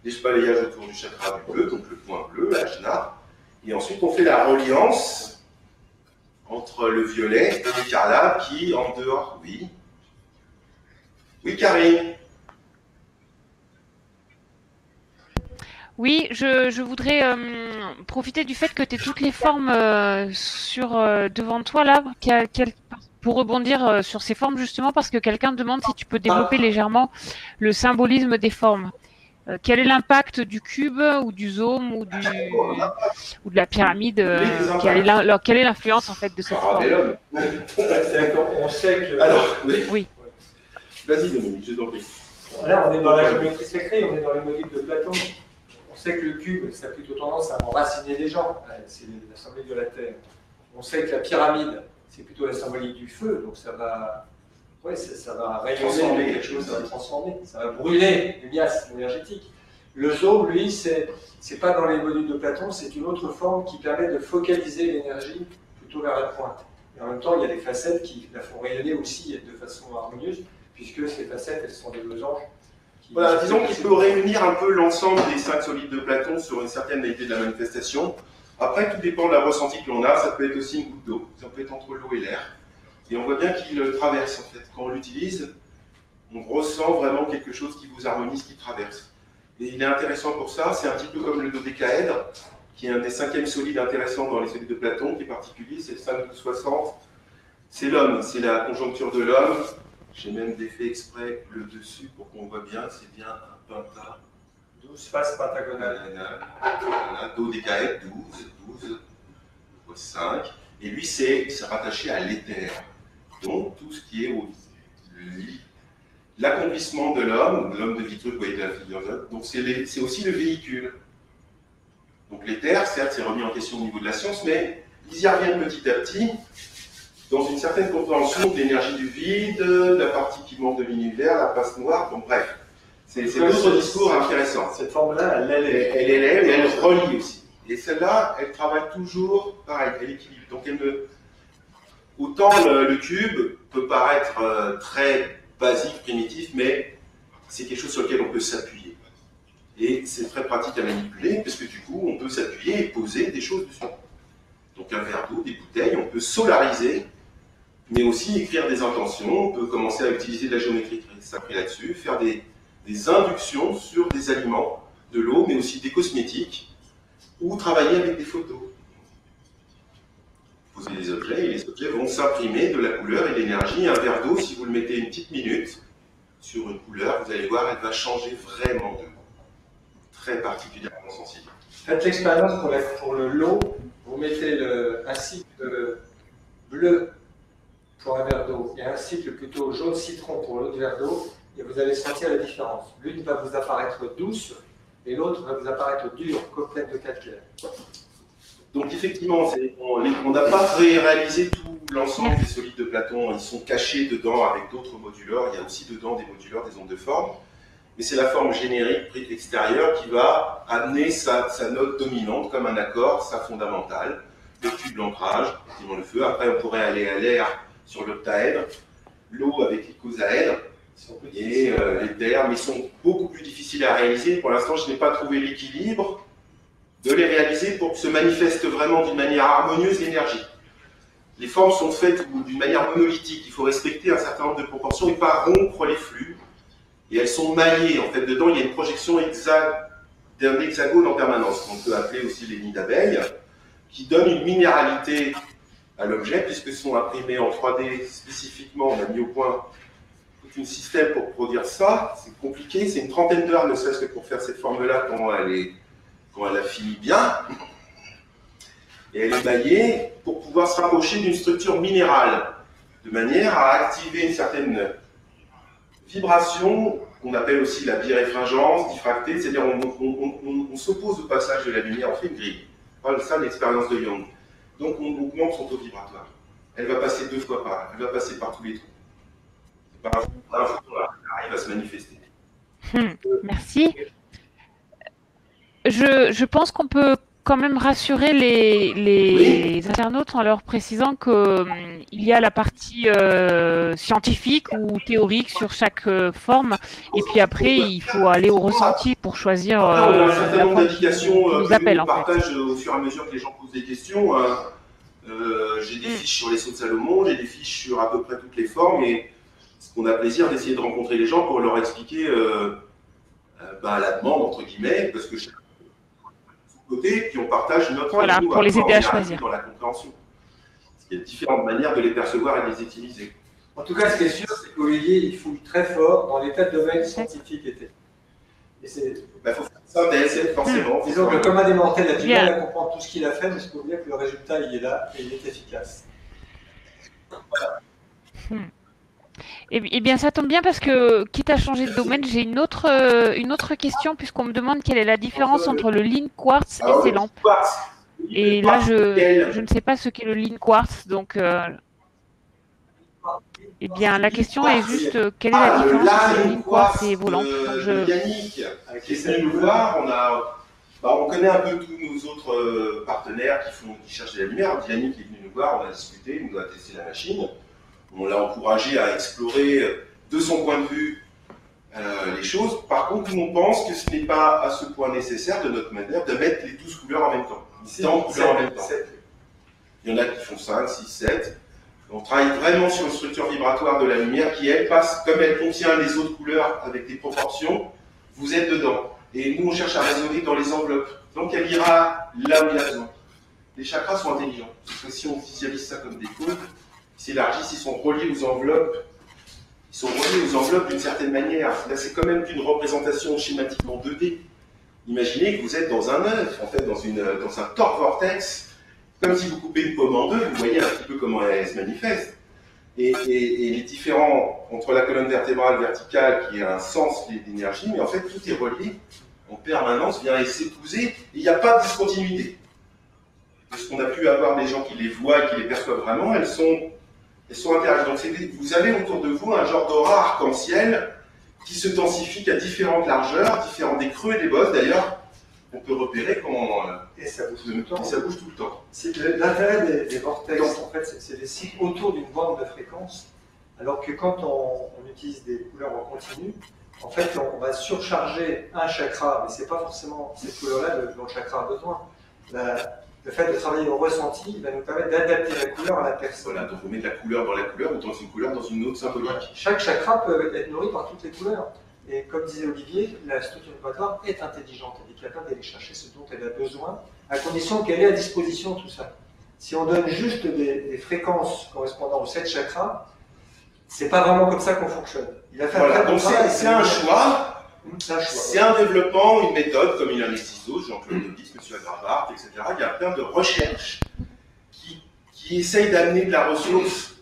des balayages autour du chakra du bleu, donc le point bleu, l'ajna. Et ensuite, on fait la reliance entre le violet et l'écarlate qui, en dehors, oui. Oui, Karine Oui, je, voudrais euh, profiter du fait que tu aies toutes les formes euh, sur euh, devant toi là, pour rebondir sur ces formes justement, parce que quelqu'un demande si tu peux développer légèrement le symbolisme des formes. euh, quel est l'impact du cube ou du zoom ou, du, ou de la pyramide euh, quelle, est la, quelle est l'influence en fait de cette forme? On sait que. Alors, oui. Vas-y, Dominique, je t'en prie. Là, on est dans la géométrie sacrée, on est dans les motifs de Platon. On sait que le cube, ça a plutôt tendance à enraciner les gens. C'est la symbolique de la Terre. On sait que la pyramide, c'est plutôt la symbolique du feu, donc ça va ouais, ça, va rayonner quelque chose, ça va transformer, ça va brûler les miasmes énergétiques. Le zoom, lui, c'est n'est pas dans les modules de Platon, c'est une autre forme qui permet de focaliser l'énergie plutôt vers la pointe. Et en même temps, il y a des facettes qui la font rayonner aussi de façon harmonieuse, puisque ces facettes, elles sont des losanges. Voilà, disons qu'il peut réunir un peu l'ensemble des cinq solides de Platon sur une certaine qualité de la manifestation. Après, tout dépend de la ressenti que l'on a. Ça peut être aussi une goutte d'eau. Ça peut être entre l'eau et l'air. Et on voit bien qu'il traverse en fait. Quand on l'utilise, on ressent vraiment quelque chose qui vous harmonise, qui traverse. Et il est intéressant pour ça, c'est un petit peu comme le dodécaèdre, qui est un des cinquièmes solides intéressants dans les solides de Platon, qui est particulier, c'est le 5 60. C'est l'homme, c'est la conjoncture de l'homme. J'ai même défait exprès le dessus pour qu'on voit bien, c'est bien un penta. 12 faces pentagonales. Voilà, dodécaèdre, 12, 12, 5. Et lui, c'est rattaché à l'éther. Donc, tout ce qui est au l'accomplissement de l'homme, l'homme de Vitruve, vous voyez la figure de donc c'est aussi le véhicule. Donc l'éther, certes, c'est remis en question au niveau de la science, mais ils y reviennent petit à petit, dans une certaine compréhension de l'énergie du vide, de la partie qui manque de l'univers, la passe noire, donc bref. C'est d'autres discours intéressants. Cette forme-là, elle, elle, elle, élève et elle relie aussi. Et celle-là, elle travaille toujours pareil, elle équilibre. Donc elle me, Autant le, cube peut paraître euh, très basique, primitif, mais c'est quelque chose sur lequel on peut s'appuyer. Et c'est très pratique à manipuler, parce que du coup, on peut s'appuyer et poser des choses dessus. Donc un verre d'eau, des bouteilles, on peut solariser, mais aussi écrire des intentions, on peut commencer à utiliser de la géométrie sacrée là-dessus, faire des, des inductions sur des aliments, de l'eau, mais aussi des cosmétiques, ou travailler avec des photos poser des objets et les objets vont s'imprimer de la couleur et de l'énergie. Un verre d'eau, si vous le mettez une petite minute sur une couleur, vous allez voir, elle va changer vraiment de Très particulièrement sensible. Faites l'expérience pour, pour, le lot. Vous mettez le, un cycle bleu pour un verre d'eau et un cycle plutôt jaune citron pour l'autre verre d'eau et vous allez sentir la différence. L'une va vous apparaître douce et l'autre va vous apparaître dure, complète de calcaire. Donc effectivement, on n'a pas réalisé tout l'ensemble des solides de Platon. Ils sont cachés dedans avec d'autres moduleurs. Il y a aussi dedans des moduleurs, des ondes de forme. Mais c'est la forme générique extérieure qui va amener sa, note dominante comme un accord, sa fondamentale. Le tube, l'ancrage, le feu. Après, on pourrait aller à l'air sur l'octaèdre, l'eau avec l'icosaèdre et euh, les terres, mais ils sont beaucoup plus difficiles à réaliser. Pour l'instant, je n'ai pas trouvé l'équilibre de les réaliser pour que se manifeste vraiment d'une manière harmonieuse l'énergie. Les formes sont faites d'une manière monolithique, il faut respecter un certain nombre de proportions et pas rompre les flux. Et elles sont maillées, en fait, dedans il y a une projection d'un hexagone en permanence, qu'on peut appeler aussi les nids d'abeilles, qui donne une minéralité à l'objet, puisque sont imprimés en 3D spécifiquement, on a mis au point tout un système pour produire ça, c'est compliqué, c'est une trentaine d'heures ne serait-ce que pour faire cette forme-là quand elle est quand elle a fini bien, et elle est maillée pour pouvoir se rapprocher d'une structure minérale, de manière à activer une certaine vibration qu'on appelle aussi la biréfringence, diffractée, c'est-à-dire on, s'oppose au passage de la lumière, on fait une grille. Voilà ça l'expérience de Young. Donc on augmente son taux vibratoire. Elle va passer deux fois par là, elle va passer par tous les trous. Par un elle arrive à se manifester. Hmm, merci je, pense qu'on peut quand même rassurer les, internautes en leur précisant qu'il hum, y a la partie euh, scientifique ou théorique sur chaque euh, forme, et puis après il faut aller au ressenti pour choisir. Euh, on a un certain nombre d'indications que partage au fur et à mesure que les gens posent des questions. Hein. j'ai des mm. fiches sur les sauts de Salomon, j'ai des fiches sur à peu près toutes les formes, et ce qu'on a plaisir d'essayer de rencontrer les gens pour leur expliquer bah, la demande entre guillemets, parce que côté, puis on partage notre voilà, pour les aider à choisir. dans la compréhension. Il y a différentes manières de les percevoir et de les utiliser. En tout cas, ce qui est sûr, c'est qu'Olivier, il fouille très fort dans les tas de domaines scientifiques. Et c'est, bah, faut faire une synthèse, forcément. disons que le commun des mortels a du mal à comprendre tout ce qu'il a fait, mais je peux vous dire que le résultat, il est là et il est efficace. Eh, eh bien, ça tombe bien parce que, quitte à changer de domaine, j'ai une autre, euh, une autre question puisqu'on me demande quelle est la différence entre le lean quartz et ces le lampes. Et là, je, je ne sais pas ce qu'est le lean quartz, donc euh, eh bien, la question est juste euh, quelle est la Ah, différence entre le lean quartz et vos lampes? Donc, je- Yannick, qui est nous voir, on a, bah, on connaît un peu tous nos autres euh, partenaires qui font, qui cherchent de la lumière. Yannick est venu nous voir, on a discuté, il nous a testé la machine. On l'a encouragé à explorer euh, de son point de vue euh, les choses. Par contre, nous on pense que ce n'est pas à ce point nécessaire de notre manière de mettre les 12 couleurs en même temps. Couleurs en même Il y en a qui font 5, 6, 7. On travaille vraiment sur une structure vibratoire de la lumière qui, elle, passe, comme elle contient les autres couleurs avec des proportions, vous êtes dedans. Et nous, on cherche à résonner dans les enveloppes. Donc, elle ira là où il y a besoin. Les chakras sont intelligents. Parce que si on visualise ça comme des ils s'élargissent, ils sont reliés aux enveloppes. Ils sont reliés aux enveloppes d'une certaine manière. Là, c'est quand même une représentation schématiquement 2D. Imaginez que vous êtes dans un œuf, en fait, dans, une, dans un torque vortex, comme si vous coupez une pomme en deux, vous voyez un petit peu comment elle se manifeste. Et, les différents, entre la colonne vertébrale verticale qui a un sens d'énergie, mais en fait tout est relié en permanence, vient s'épouser, il n'y a pas de discontinuité. De ce qu'on a pu avoir des gens qui les voient et qui les perçoivent vraiment, elles sont, elles sont interagies. Donc des- vous avez autour de vous un genre d'aura arc-en-ciel qui se densifie à différentes largeurs, différents des creux et des bosses d'ailleurs. On peut repérer comment euh, Et ça bouge tout le temps. ça bouge tout le temps. L'intérêt des, des vortex, en fait, c'est- des cycles autour d'une bande de fréquence, alors que quand on, on utilise des couleurs en continu, en fait, on, on va surcharger un chakra, mais c'est pas forcément cette couleur-là dont le chakra a besoin. La- le fait de travailler au ressenti va nous permettre d'adapter la couleur à la personne. Voilà, donc on met de la couleur dans la couleur ou dans une couleur dans une autre symbolique. Chaque chakra peut être nourri par toutes les couleurs. Et comme disait Olivier, la structure vibratoire est intelligente. Elle est capable d'aller chercher ce dont elle a besoin, à condition qu'elle ait à disposition tout ça. Si on donne juste des, des fréquences correspondant aux sept chakras, c'est pas vraiment comme ça qu'on fonctionne. Il a fait Voilà, un donc c'est un choix, C'est un développement, une méthode, comme il a les ciseaux, Jean-Claude Audis, M. Agrabart, etc. Il y a plein de recherches qui, qui essayent d'amener de la ressource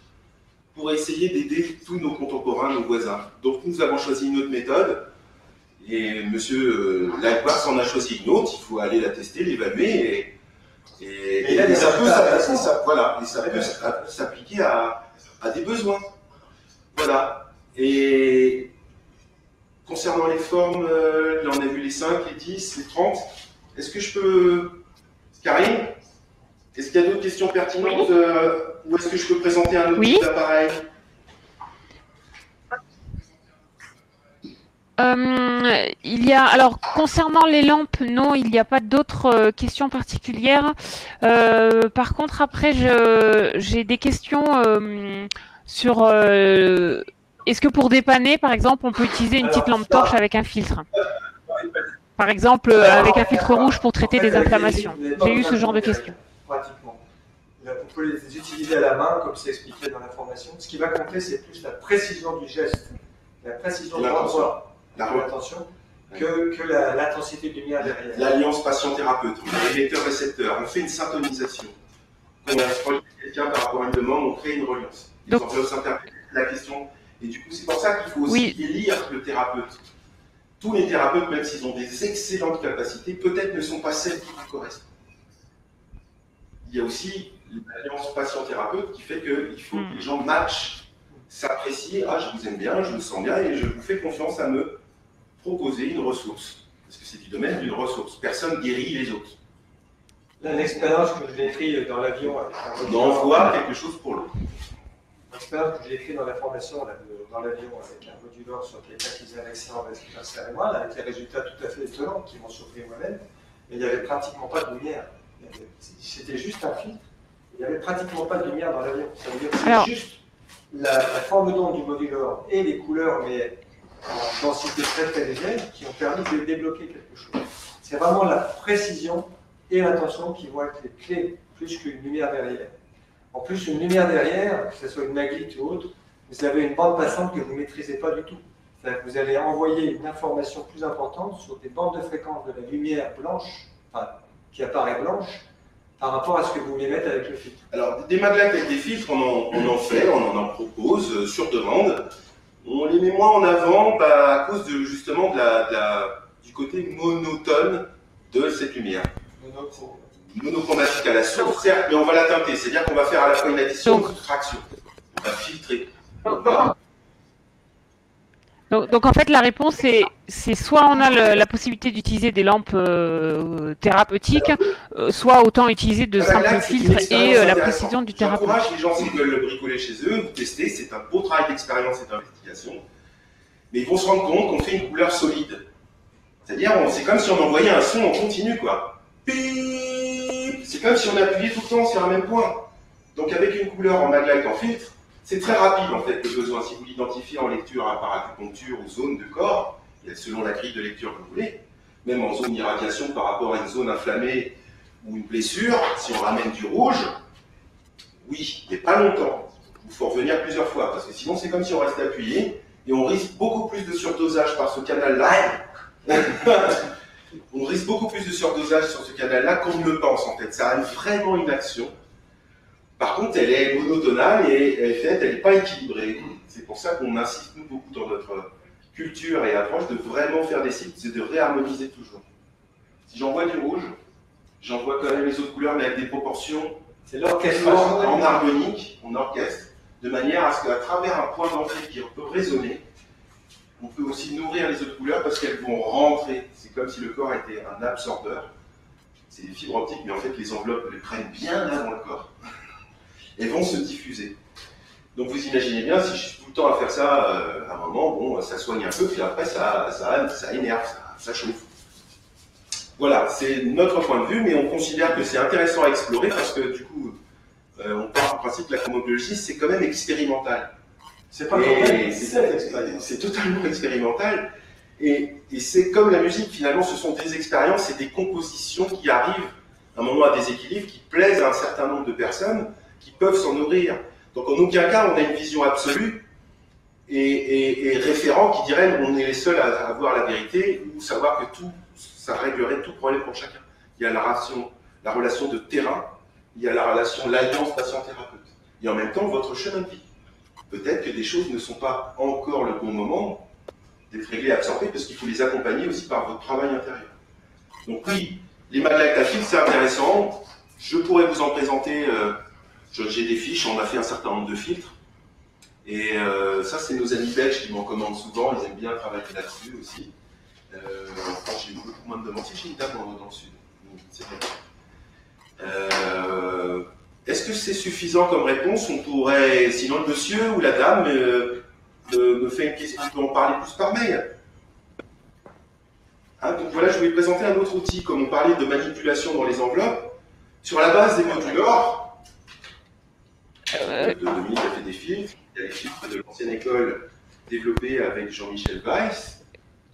pour essayer d'aider tous nos contemporains, nos voisins. Donc nous avons choisi une autre méthode, et M. Lightbox en a choisi une autre, il faut aller la tester, l'évaluer, et, et, Et ça peut voilà, et ça peut s'appliquer à, à des besoins. Voilà. Et concernant les formes, euh, là on a vu les 5, les 10, les 30. Est-ce que je peux. Karine Est-ce qu'il y a d'autres questions pertinentes euh, Ou est-ce que je peux présenter un autre Oui. d'appareil? Euh, il y a alors concernant les lampes, non, il n'y a pas d'autres euh, questions particulières. Euh, par contre, après, j'ai des questions euh, sur euh, est-ce que pour dépanner, par exemple, on peut utiliser une petite lampe torche avec un filtre Par exemple, euh, avec un filtre rouge pour traiter En fait, des inflammations. J'ai eu ce genre de questions. Pratiquement. Vous pouvez les utiliser à la main, comme c'est expliqué dans l'information. Ce qui va compter, c'est plus la précision du geste, la précision de l'endroit La- l'attention, que, que la- l'intensité de lumière derrière. L'alliance patient-thérapeute, on a émetteur-récepteur, on fait une syntonisation. Quand on relie quelqu'un par rapport à une demande, on crée une reliance. Les Donc- la question. Et du coup, c'est pour ça qu'il faut aussi Oui. élire le thérapeute. Tous les thérapeutes, même s'ils ont des excellentes capacités, peut-être ne sont pas celles qui vous correspondent. Il y a aussi l'alliance patient-thérapeute qui fait qu'il faut que les gens matchent, s'apprécient. Ah, je vous aime bien, je vous sens bien et je vous fais confiance à me proposer une ressource. Parce que c'est du domaine d'une ressource. Personne guérit les autres. L'expérience que je décris dans l'avion On envoie quelque chose pour l'autre. Que j'ai écrite dans la formation là, de- dans l'avion avec un modulateur sur qui faisait un accident vasculaire cérébral, avec des résultats tout à fait étonnants qui m'ont surpris moi-même, mais il n'y avait pratiquement pas de lumière. C'était juste un filtre. Il n'y avait pratiquement pas de lumière dans l'avion. Ça veut dire que Alors- c'est juste la, la forme d'onde du modulateur et les couleurs, mais en densité très très légère, qui ont permis de débloquer quelque chose. C'est vraiment la précision et l'intention qui vont être les clés, plus qu'une lumière derrière. En plus, une lumière derrière, que ce soit une maglite ou autre, vous avez une bande passante que vous ne maîtrisez pas du tout. C'est-à-dire que vous allez envoyer une information plus importante sur des bandes de fréquence de la lumière blanche, enfin, qui apparaît blanche, par rapport à ce que vous voulez mettre avec le filtre. Alors, des maglacs avec des filtres, on en, on en fait, on en propose euh, sur demande. On les met moins en avant bah, à cause de, justement de la, de la- du côté monotone de cette lumière. Monochromatique à la source, certes, mais on va la teinter. C'est-à-dire qu'on va faire à la fois une addition et une soustraction. On va filtrer. Donc, donc, en fait, la réponse est, c'est soit on a le- la possibilité d'utiliser des lampes euh, thérapeutiques, euh, soit autant utiliser de Ah là, simples filtres et euh, la précision du thérapeute. J'encourage les gens, s'ils veulent le bricoler chez eux, vous testez, c'est un beau travail d'expérience et d'investigation. Mais ils vont se rendre compte qu'on fait une couleur solide. C'est-à-dire, on- c'est comme si on envoyait un son en continu, quoi. C'est comme si on appuyait tout le temps sur un même point. Donc avec une couleur en maglite en filtre, c'est très rapide en fait le besoin. Si vous l'identifiez en lecture par acupuncture ou zone de corps, selon la grille de lecture que vous voulez, même en zone d'irradiation par rapport à une zone inflammée ou une blessure, si on ramène du rouge, oui, mais pas longtemps. Il faut revenir plusieurs fois, parce que sinon c'est comme si on restait appuyé, et on risque beaucoup plus de surdosage par ce canal-là. on risque beaucoup plus de surdosage sur ce canal-là qu'on ne le pense en fait. Ça a vraiment une action. Par contre, elle est monotonale et elle est faite, elle n'est pas équilibrée. C'est pour ça qu'on insiste nous beaucoup dans notre culture et approche de vraiment faire des cycles, c'est de réharmoniser toujours. Si j'envoie du rouge, j'envoie quand même les autres couleurs, mais avec des proportions C'est en, l'orchestration. en harmonique, en orchestre, de manière à ce qu'à travers un point d'entrée qui peut résonner, on peut aussi nourrir les autres couleurs parce qu'elles vont rentrer. C'est comme si le corps était un absorbeur. C'est des fibres optiques, mais en fait les enveloppes les prennent bien avant le corps. Elles vont se diffuser. Donc vous imaginez bien, si je suis tout le temps à faire ça, euh, à un moment, bon, ça soigne un peu, puis après ça, ça, ça énerve, ça, chauffe. Voilà, c'est notre point de vue, mais on considère que c'est intéressant à explorer parce que du coup, euh, on part du principe que la chromobiologie, c'est quand même expérimental. C'est pas totalement expérimental. Et, et c'est comme la musique, finalement, ce sont des expériences et des compositions qui arrivent à un moment à des équilibres qui plaisent à un certain nombre de personnes qui peuvent s'en nourrir. Donc en aucun cas on a une vision absolue et, et, et référent qui dirait on est les seuls à avoir la vérité ou savoir que tout, ça réglerait tout problème pour chacun. Il y a la relation, la relation de terrain, il y a la relation, l'alliance patient-thérapeute. Et en même temps votre chemin de vie. Peut-être que des choses ne sont pas encore le bon moment d'être réglées et absorbées parce qu'il faut les accompagner aussi par votre travail intérieur. Donc oui, les fil, c'est intéressant. Je pourrais vous en présenter, euh, j'ai des fiches, on a fait un certain nombre de filtres. Et euh, ça, c'est nos amis belges qui m'en commandent souvent, ils aiment bien travailler là-dessus aussi. Euh, j'ai beaucoup moins de demandes. Si j'ai une dame dans, le sud, c'est bien. Est-ce que c'est suffisant comme réponse? On pourrait, sinon le monsieur ou la dame euh, me, me fait une question, on peut en parler plus par mail. Hein, donc voilà, je vais présenter un autre outil, comme on parlait de manipulation dans les enveloppes. Sur la base des modulors, Euh, de Dominique a fait des filtres, il y a les filtres de l'ancienne école développés avec Jean-Michel Weiss.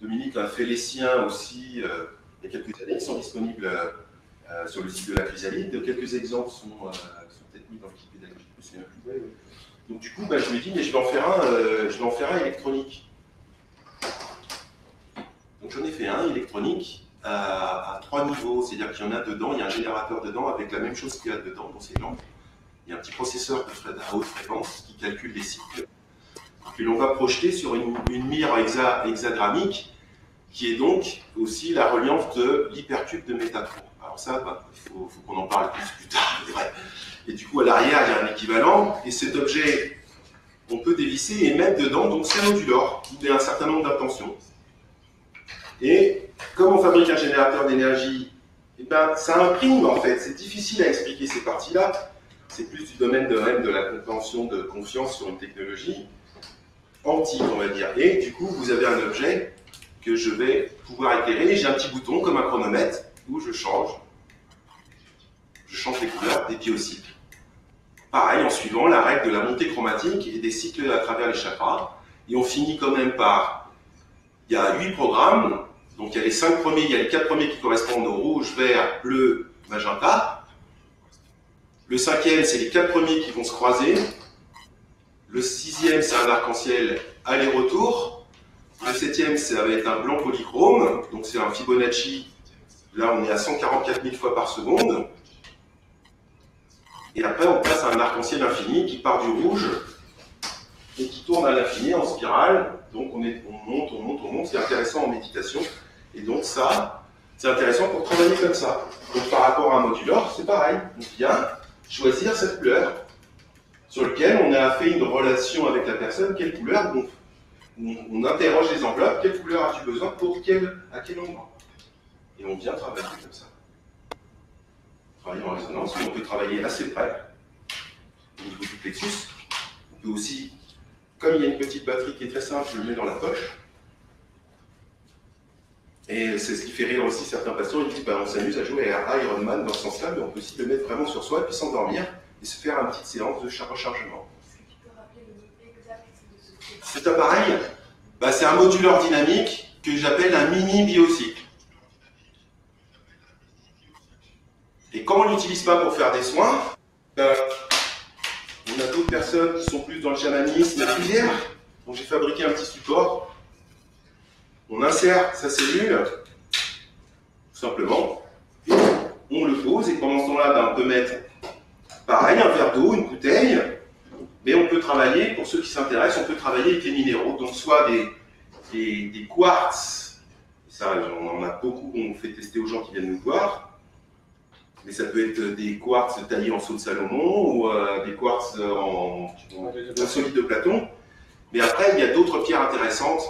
Dominique a fait les siens aussi euh, il y a quelques années, ils sont disponibles euh, sur le site de la Chrysalide. Quelques exemples sont, Donc du coup, bah, je me dis, mais je vais en faire un, euh, je vais en faire un électronique. Donc j'en ai fait un électronique à, trois niveaux, c'est-à-dire qu'il y en a dedans, il y a un générateur dedans avec la même chose qu'il y a dedans dans ces lampes. Il y a un petit processeur à haute fréquence qui calcule les cycles. Que l'on va projeter sur une, une mire hexa- hexagrammique qui est donc aussi la reliance de l'hypertube de Métatron. Alors ça, bah, il faut, faut qu'on en parle plus plus tard, c'est vrai. Et du coup, à l'arrière, il y a un équivalent, et cet objet, on peut dévisser et mettre dedans, donc c'est un modulor, il a un certain nombre d'intentions. Et comme on fabrique un générateur d'énergie, eh ben, ça imprime en fait, c'est difficile à expliquer ces parties-là, c'est plus du domaine de la compréhension de confiance sur une technologie antique, on va dire. Et du coup, vous avez un objet que je vais pouvoir éclairer. J'ai un petit bouton comme un chronomètre où je change. Je change les couleurs des biocycles. Pareil, en suivant la règle de la montée chromatique et des cycles à travers les chakras. Et on finit quand même par. Il y a huit programmes. Donc il y a les cinq premiers, il y a les quatre premiers qui correspondent au rouge, vert, bleu, magenta. Le cinquième, c'est les quatre premiers qui vont se croiser. Le sixième, c'est un arc-en-ciel aller-retour. Le septième, ça va être un blanc polychrome, donc c'est un Fibonacci. Là, on est à 144 000 fois par seconde. Et après, on passe à un arc-en-ciel infini qui part du rouge et qui tourne à l'infini en spirale. Donc on, monte, on monte, on monte. C'est intéressant en méditation. Et donc ça, c'est intéressant pour travailler comme ça. Donc par rapport à un modulor, c'est pareil. On vient choisir cette couleur sur laquelle on a fait une relation avec la personne. Quelle couleur on, on, interroge les enveloppes. Quelle couleur as-tu besoin pour quel, à quel endroit? Et on vient travailler comme ça. Travailler en résonance, mais on peut travailler assez près au niveau du plexus. On peut aussi comme il y a une petite batterie qui est très simple, je le mets dans la poche. Et c'est ce qui fait rire aussi certains pasteurs, ils disent bah, on s'amuse à jouer à Iron Man dans ce sens-là, mais on peut aussi le mettre vraiment sur soi, puis s'endormir et se faire une petite séance de rechargement. Cet appareil, bah, c'est un moduleur dynamique que j'appelle un mini biocycle. Et quand on ne l'utilise pas pour faire des soins, bah, on a d'autres personnes qui sont plus dans le chamanisme filière. Donc j'ai fabriqué un petit support. On insère sa cellule, tout simplement, et on le pose, et pendant ce temps-là, ben, on peut mettre pareil, un verre d'eau, une bouteille, mais on peut travailler, pour ceux qui s'intéressent, on peut travailler avec des minéraux, donc soit des, des, des quartz, ça on en a beaucoup qu'on fait tester aux gens qui viennent nous voir, mais ça peut être des quartz taillés en saut de Salomon ou euh, des quartz en, en, solide de Platon. Mais après, il y a d'autres pierres intéressantes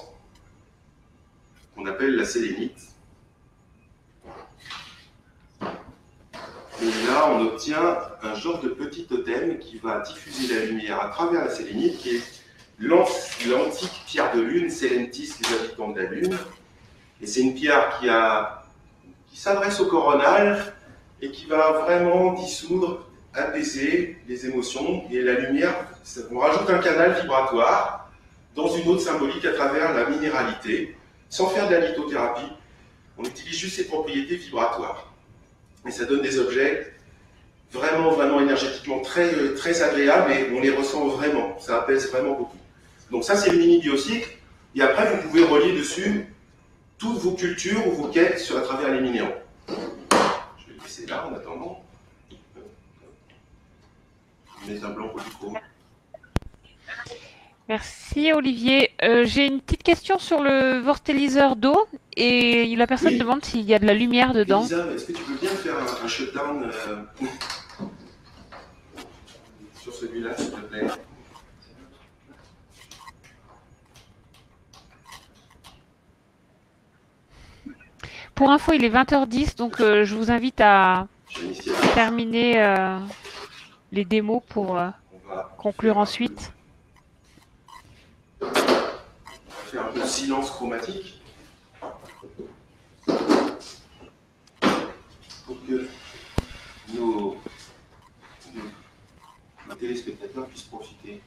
qu'on appelle la sélénite. Et là, on obtient un genre de petit totem qui va diffuser la lumière à travers la sélénite, qui est l'antique pierre de lune, Sélentis, les habitants de la lune. Et c'est une pierre qui, qui s'adresse au coronal, et qui va vraiment dissoudre, apaiser les émotions et la lumière. On rajoute un canal vibratoire dans une autre symbolique à travers la minéralité, sans faire de la lithothérapie. On utilise juste ses propriétés vibratoires. Et ça donne des objets vraiment, vraiment énergétiquement très, très agréables et on les ressent vraiment. Ça apaise vraiment beaucoup. Donc ça, c'est le mini biocycle. Et après, vous pouvez relier dessus toutes vos cultures ou vos quêtes à travers les minéraux c'est là en attendant. Mets un blanc polychrome. Merci Olivier. Euh, j'ai une petite question sur le vortéliseur d'eau et la personne demande s'il y a de la lumière dedans. Lisa, est-ce que tu peux bien faire un, shutdown euh, sur celui-là, s'il te plaît? Pour info, il est 20h10, donc euh, je vous invite à terminer euh, les démos pour euh, conclure ensuite. On va faire un peu de silence chromatique pour que nos, nos téléspectateurs puissent profiter.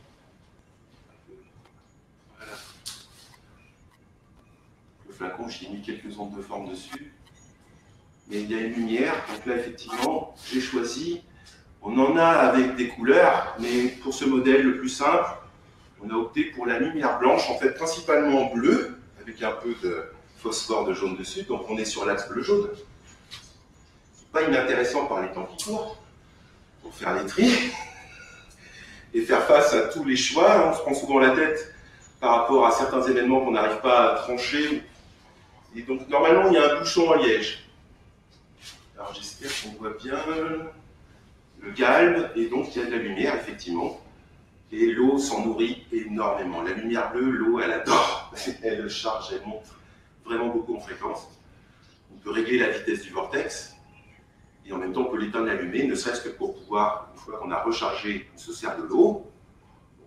Flacon, j'ai mis quelques ondes de forme dessus. Mais il y a une lumière, donc là effectivement, j'ai choisi. On en a avec des couleurs, mais pour ce modèle le plus simple, on a opté pour la lumière blanche, en fait principalement bleue, avec un peu de phosphore de jaune dessus, donc on est sur l'axe bleu-jaune. Pas inintéressant par les temps qui courent, pour faire les tris et faire face à tous les choix. On se prend souvent la tête par rapport à certains événements qu'on n'arrive pas à trancher et donc, normalement, il y a un bouchon en liège. Alors, j'espère qu'on voit bien le galbe, et donc il y a de la lumière, effectivement. Et l'eau s'en nourrit énormément. La lumière bleue, l'eau, elle adore. Elle charge, elle monte vraiment beaucoup en fréquence. On peut régler la vitesse du vortex, et en même temps, on peut l'éteindre, l'allumer, ne serait-ce que pour pouvoir, une fois qu'on a rechargé, on se sert de l'eau.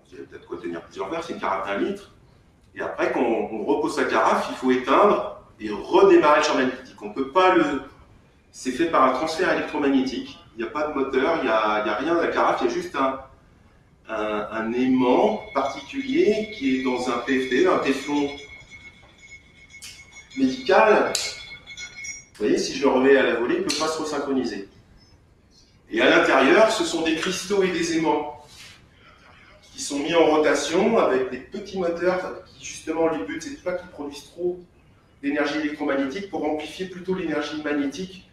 Vous avez peut-être quoi tenir plusieurs verres, c'est une carafe d'un litre. Et après, quand on repose sa carafe, il faut éteindre et redémarrer le champ magnétique. On peut pas le. C'est fait par un transfert électromagnétique. Il n'y a pas de moteur, il n'y a, a, rien dans la carafe, il y a juste un, un, aimant particulier qui est dans un PFT, un téflon médical. Vous voyez, si je le remets à la volée, il ne peut pas se resynchroniser. Et à l'intérieur, ce sont des cristaux et des aimants qui sont mis en rotation avec des petits moteurs qui, justement, le but, c'est pas qu'ils produisent trop d'énergie électromagnétique pour amplifier plutôt l'énergie magnétique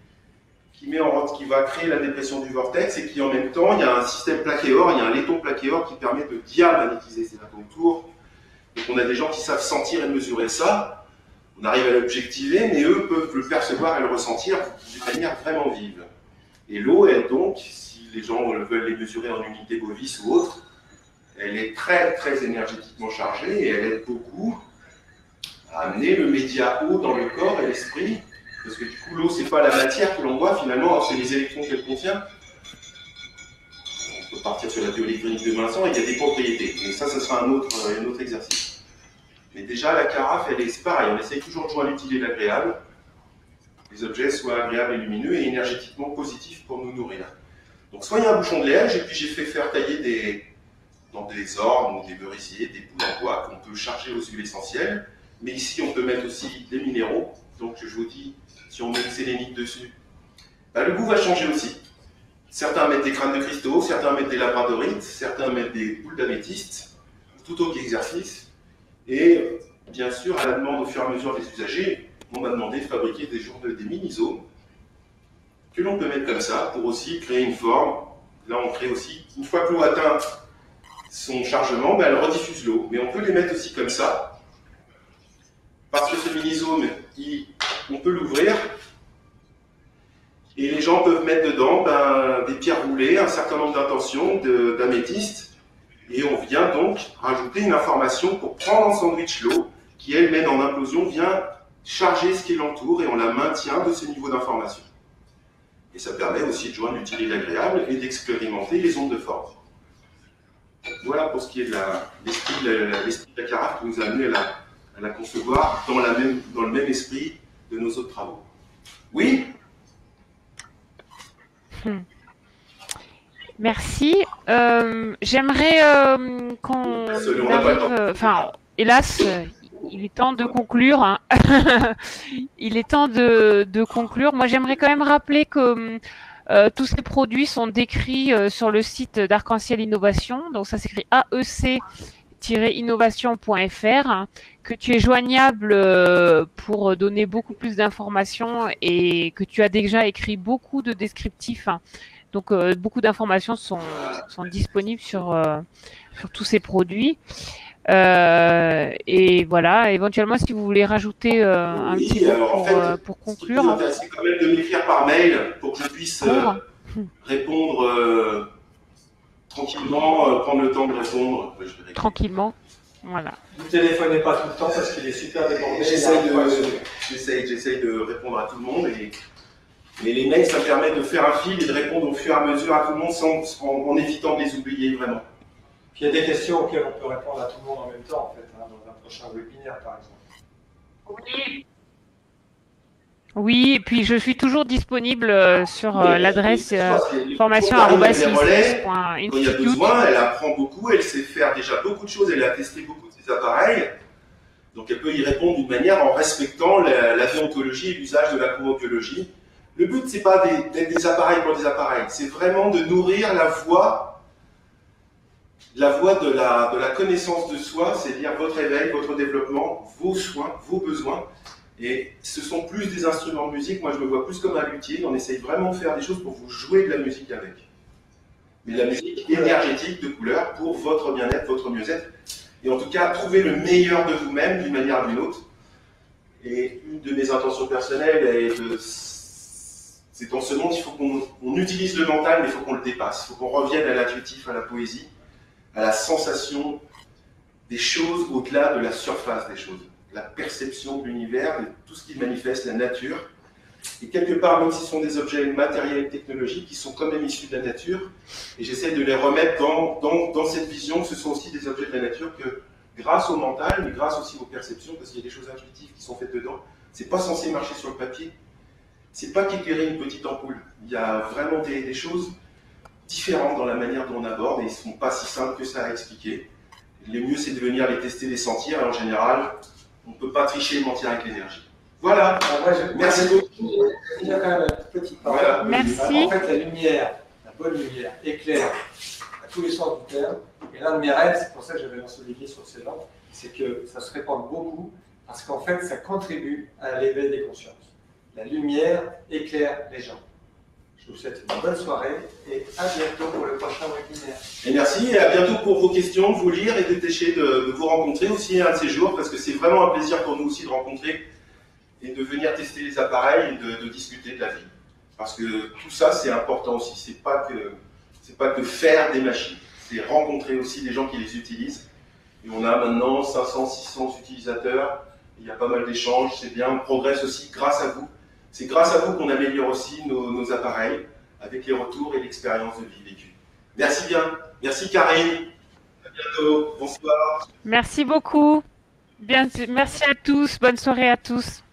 qui, met en, qui va créer la dépression du vortex et qui, en même temps, il y a un système plaqué-or, il y a un laiton plaqué-or qui permet de diamagnétiser ces autour. Donc, on a des gens qui savent sentir et mesurer ça. On arrive à l'objectiver, mais eux peuvent le percevoir et le ressentir d'une manière vraiment vive. Et l'eau, elle donc, si les gens veulent les mesurer en unité bovis ou autre, elle est très très énergétiquement chargée et elle aide beaucoup amener le média eau dans le corps et l'esprit. Parce que du coup, l'eau, c'est pas la matière que l'on voit finalement, c'est les électrons qu'elle contient. On peut partir sur la bioélectronique de Vincent, il y a des propriétés. Mais ça, ce sera un autre, un autre exercice. Mais déjà, la carafe, elle est pareil, on essaye toujours de joindre l'utile et l'agréable les objets soient agréables et lumineux et énergétiquement positifs pour nous nourrir. Donc soit il y a un bouchon de liège, et puis j'ai fait faire tailler des, dans des ormes ou des beurriciers, des boules en bois qu'on peut charger aux huiles essentielles. Mais ici, on peut mettre aussi des minéraux. Donc je vous dis, si on met une sélénite dessus, bah, le goût va changer aussi. Certains mettent des crânes de cristaux, certains mettent des labradorites, certains mettent des boules d'améthyste, tout autre exercice. Et bien sûr, à la demande au fur et à mesure des usagers, on m'a demandé de fabriquer des, des mini-zones que l'on peut mettre comme ça pour aussi créer une forme. Là, on crée aussi, une fois que l'eau atteint son chargement, ben, elle rediffuse l'eau. Mais on peut les mettre aussi comme ça, parce que ce mini-zone, on peut l'ouvrir, et les gens peuvent mettre dedans ben, des pierres roulées, un certain nombre d'intentions, d'améthystes, et on vient donc rajouter une information pour prendre en sandwich l'eau, qui elle-même en implosion vient charger ce qui l'entoure et on la maintient de ce niveau d'information. Et ça permet aussi de joindre l'utile et l'agréable et d'expérimenter les ondes de forme. Voilà pour ce qui est de l'esprit de, la, carafe qui nous a amené à la, concevoir dans, la même, dans le même esprit de nos autres travaux. Oui? Hmm. Merci. Euh, j'aimerais euh, qu'on arrive, enfin, hélas, il est temps de conclure. Hein. il est temps de, conclure. Moi, j'aimerais quand même rappeler que euh, tous ces produits sont décrits euh, sur le site d'Arc-en-Ciel Innovation. Donc, ça s'écrit AEC-innovation.fr, que tu es joignable euh, pour donner beaucoup plus d'informations et que tu as déjà écrit beaucoup de descriptifs. Hein. Donc, beaucoup d'informations sont, sont disponibles sur, sur tous ces produits. Euh, et voilà, éventuellement, si vous voulez rajouter euh, un petit mot pour, euh, pour conclure. C'est quand même de m'écrire par mail pour que je puisse répondre tranquillement, prendre le temps de répondre. Tranquillement, voilà. Vous ne téléphonez pas tout le temps parce qu'il est super débordé. J'essaye de, de, répondre à tout le monde. Et, mais les mails, ça permet de faire un fil et de répondre au fur et à mesure à tout le monde sans, en, en évitant de les oublier vraiment. Puis il y a des questions auxquelles on peut répondre à tout le monde en même temps, en fait, hein, dans un prochain webinaire, par exemple. Oui. Oui, et puis je suis toujours disponible euh, sur euh, l'adresse euh, Quand il y a besoin, elle apprend beaucoup, elle sait faire déjà beaucoup de choses, elle a testé beaucoup de ses appareils. Donc elle peut y répondre d'une manière en respectant la, la déontologie et l'usage de la chromobiologie. Le but, c'est pas d'être des appareils pour des appareils, c'est vraiment de nourrir la voix la voie de la, de la connaissance de soi, c'est-à-dire votre éveil, votre développement, vos soins, vos besoins. Et ce sont plus des instruments de musique. Moi, je me vois plus comme un luthier. On essaye vraiment de faire des choses pour vous jouer de la musique avec. Mais de la musique énergétique, de couleur, pour votre bien-être, votre mieux-être. Et en tout cas, trouver le meilleur de vous-même d'une manière ou d'une autre. Et une de mes intentions personnelles est de c'est dans ce monde, il faut qu'on utilise le mental, mais il faut qu'on le dépasse. Il faut qu'on revienne à l'intuitif, à la poésie à la sensation des choses au-delà de la surface des choses, la perception de l'univers, de tout ce qui manifeste la nature. Et quelque part, même si ce sont des objets matériels et technologiques, qui sont quand même issus de la nature, et j'essaie de les remettre dans, cette vision, ce sont aussi des objets de la nature que, grâce au mental, mais grâce aussi aux perceptions, parce qu'il y a des choses intuitives qui sont faites dedans, c'est pas censé marcher sur le papier. C'est pas qu'éclairer une petite ampoule. Il y a vraiment des, des choses différentes dans la manière dont on aborde et ils ne sont pas si simples que ça à expliquer. Le mieux, c'est de venir les tester, les sentir, et en général, on ne peut pas tricher et mentir avec l'énergie. Voilà, merci beaucoup. Il y a quand même un petit Merci. En fait, la lumière, la bonne lumière, éclaire à tous les sens du terme, Et l'un de mes rêves, c'est pour ça que j'avais lancé Olivier sur ces lampes, c'est que ça se répande beaucoup, parce qu'en fait, ça contribue à l'éveil des consciences. La lumière éclaire les gens. Je vous souhaite une bonne soirée et à bientôt pour le prochain webinaire. Et merci et à bientôt pour vos questions, vous lire et détacher de, de vous rencontrer aussi un de ces jours parce que c'est vraiment un plaisir pour nous aussi de rencontrer et de venir tester les appareils et de, discuter de la vie. Parce que tout ça c'est important aussi. C'est pas pas que faire des machines, c'est rencontrer aussi les gens qui les utilisent. Et on a maintenant 500, 600 utilisateurs. Il y a pas mal d'échanges, c'est bien. On progresse aussi grâce à vous. C'est grâce à vous qu'on améliore aussi nos, appareils avec les retours et l'expérience de vie vécue. Merci bien. Merci Karine. À bientôt. Bonsoir. Merci beaucoup. Merci à tous. Bonne soirée à tous.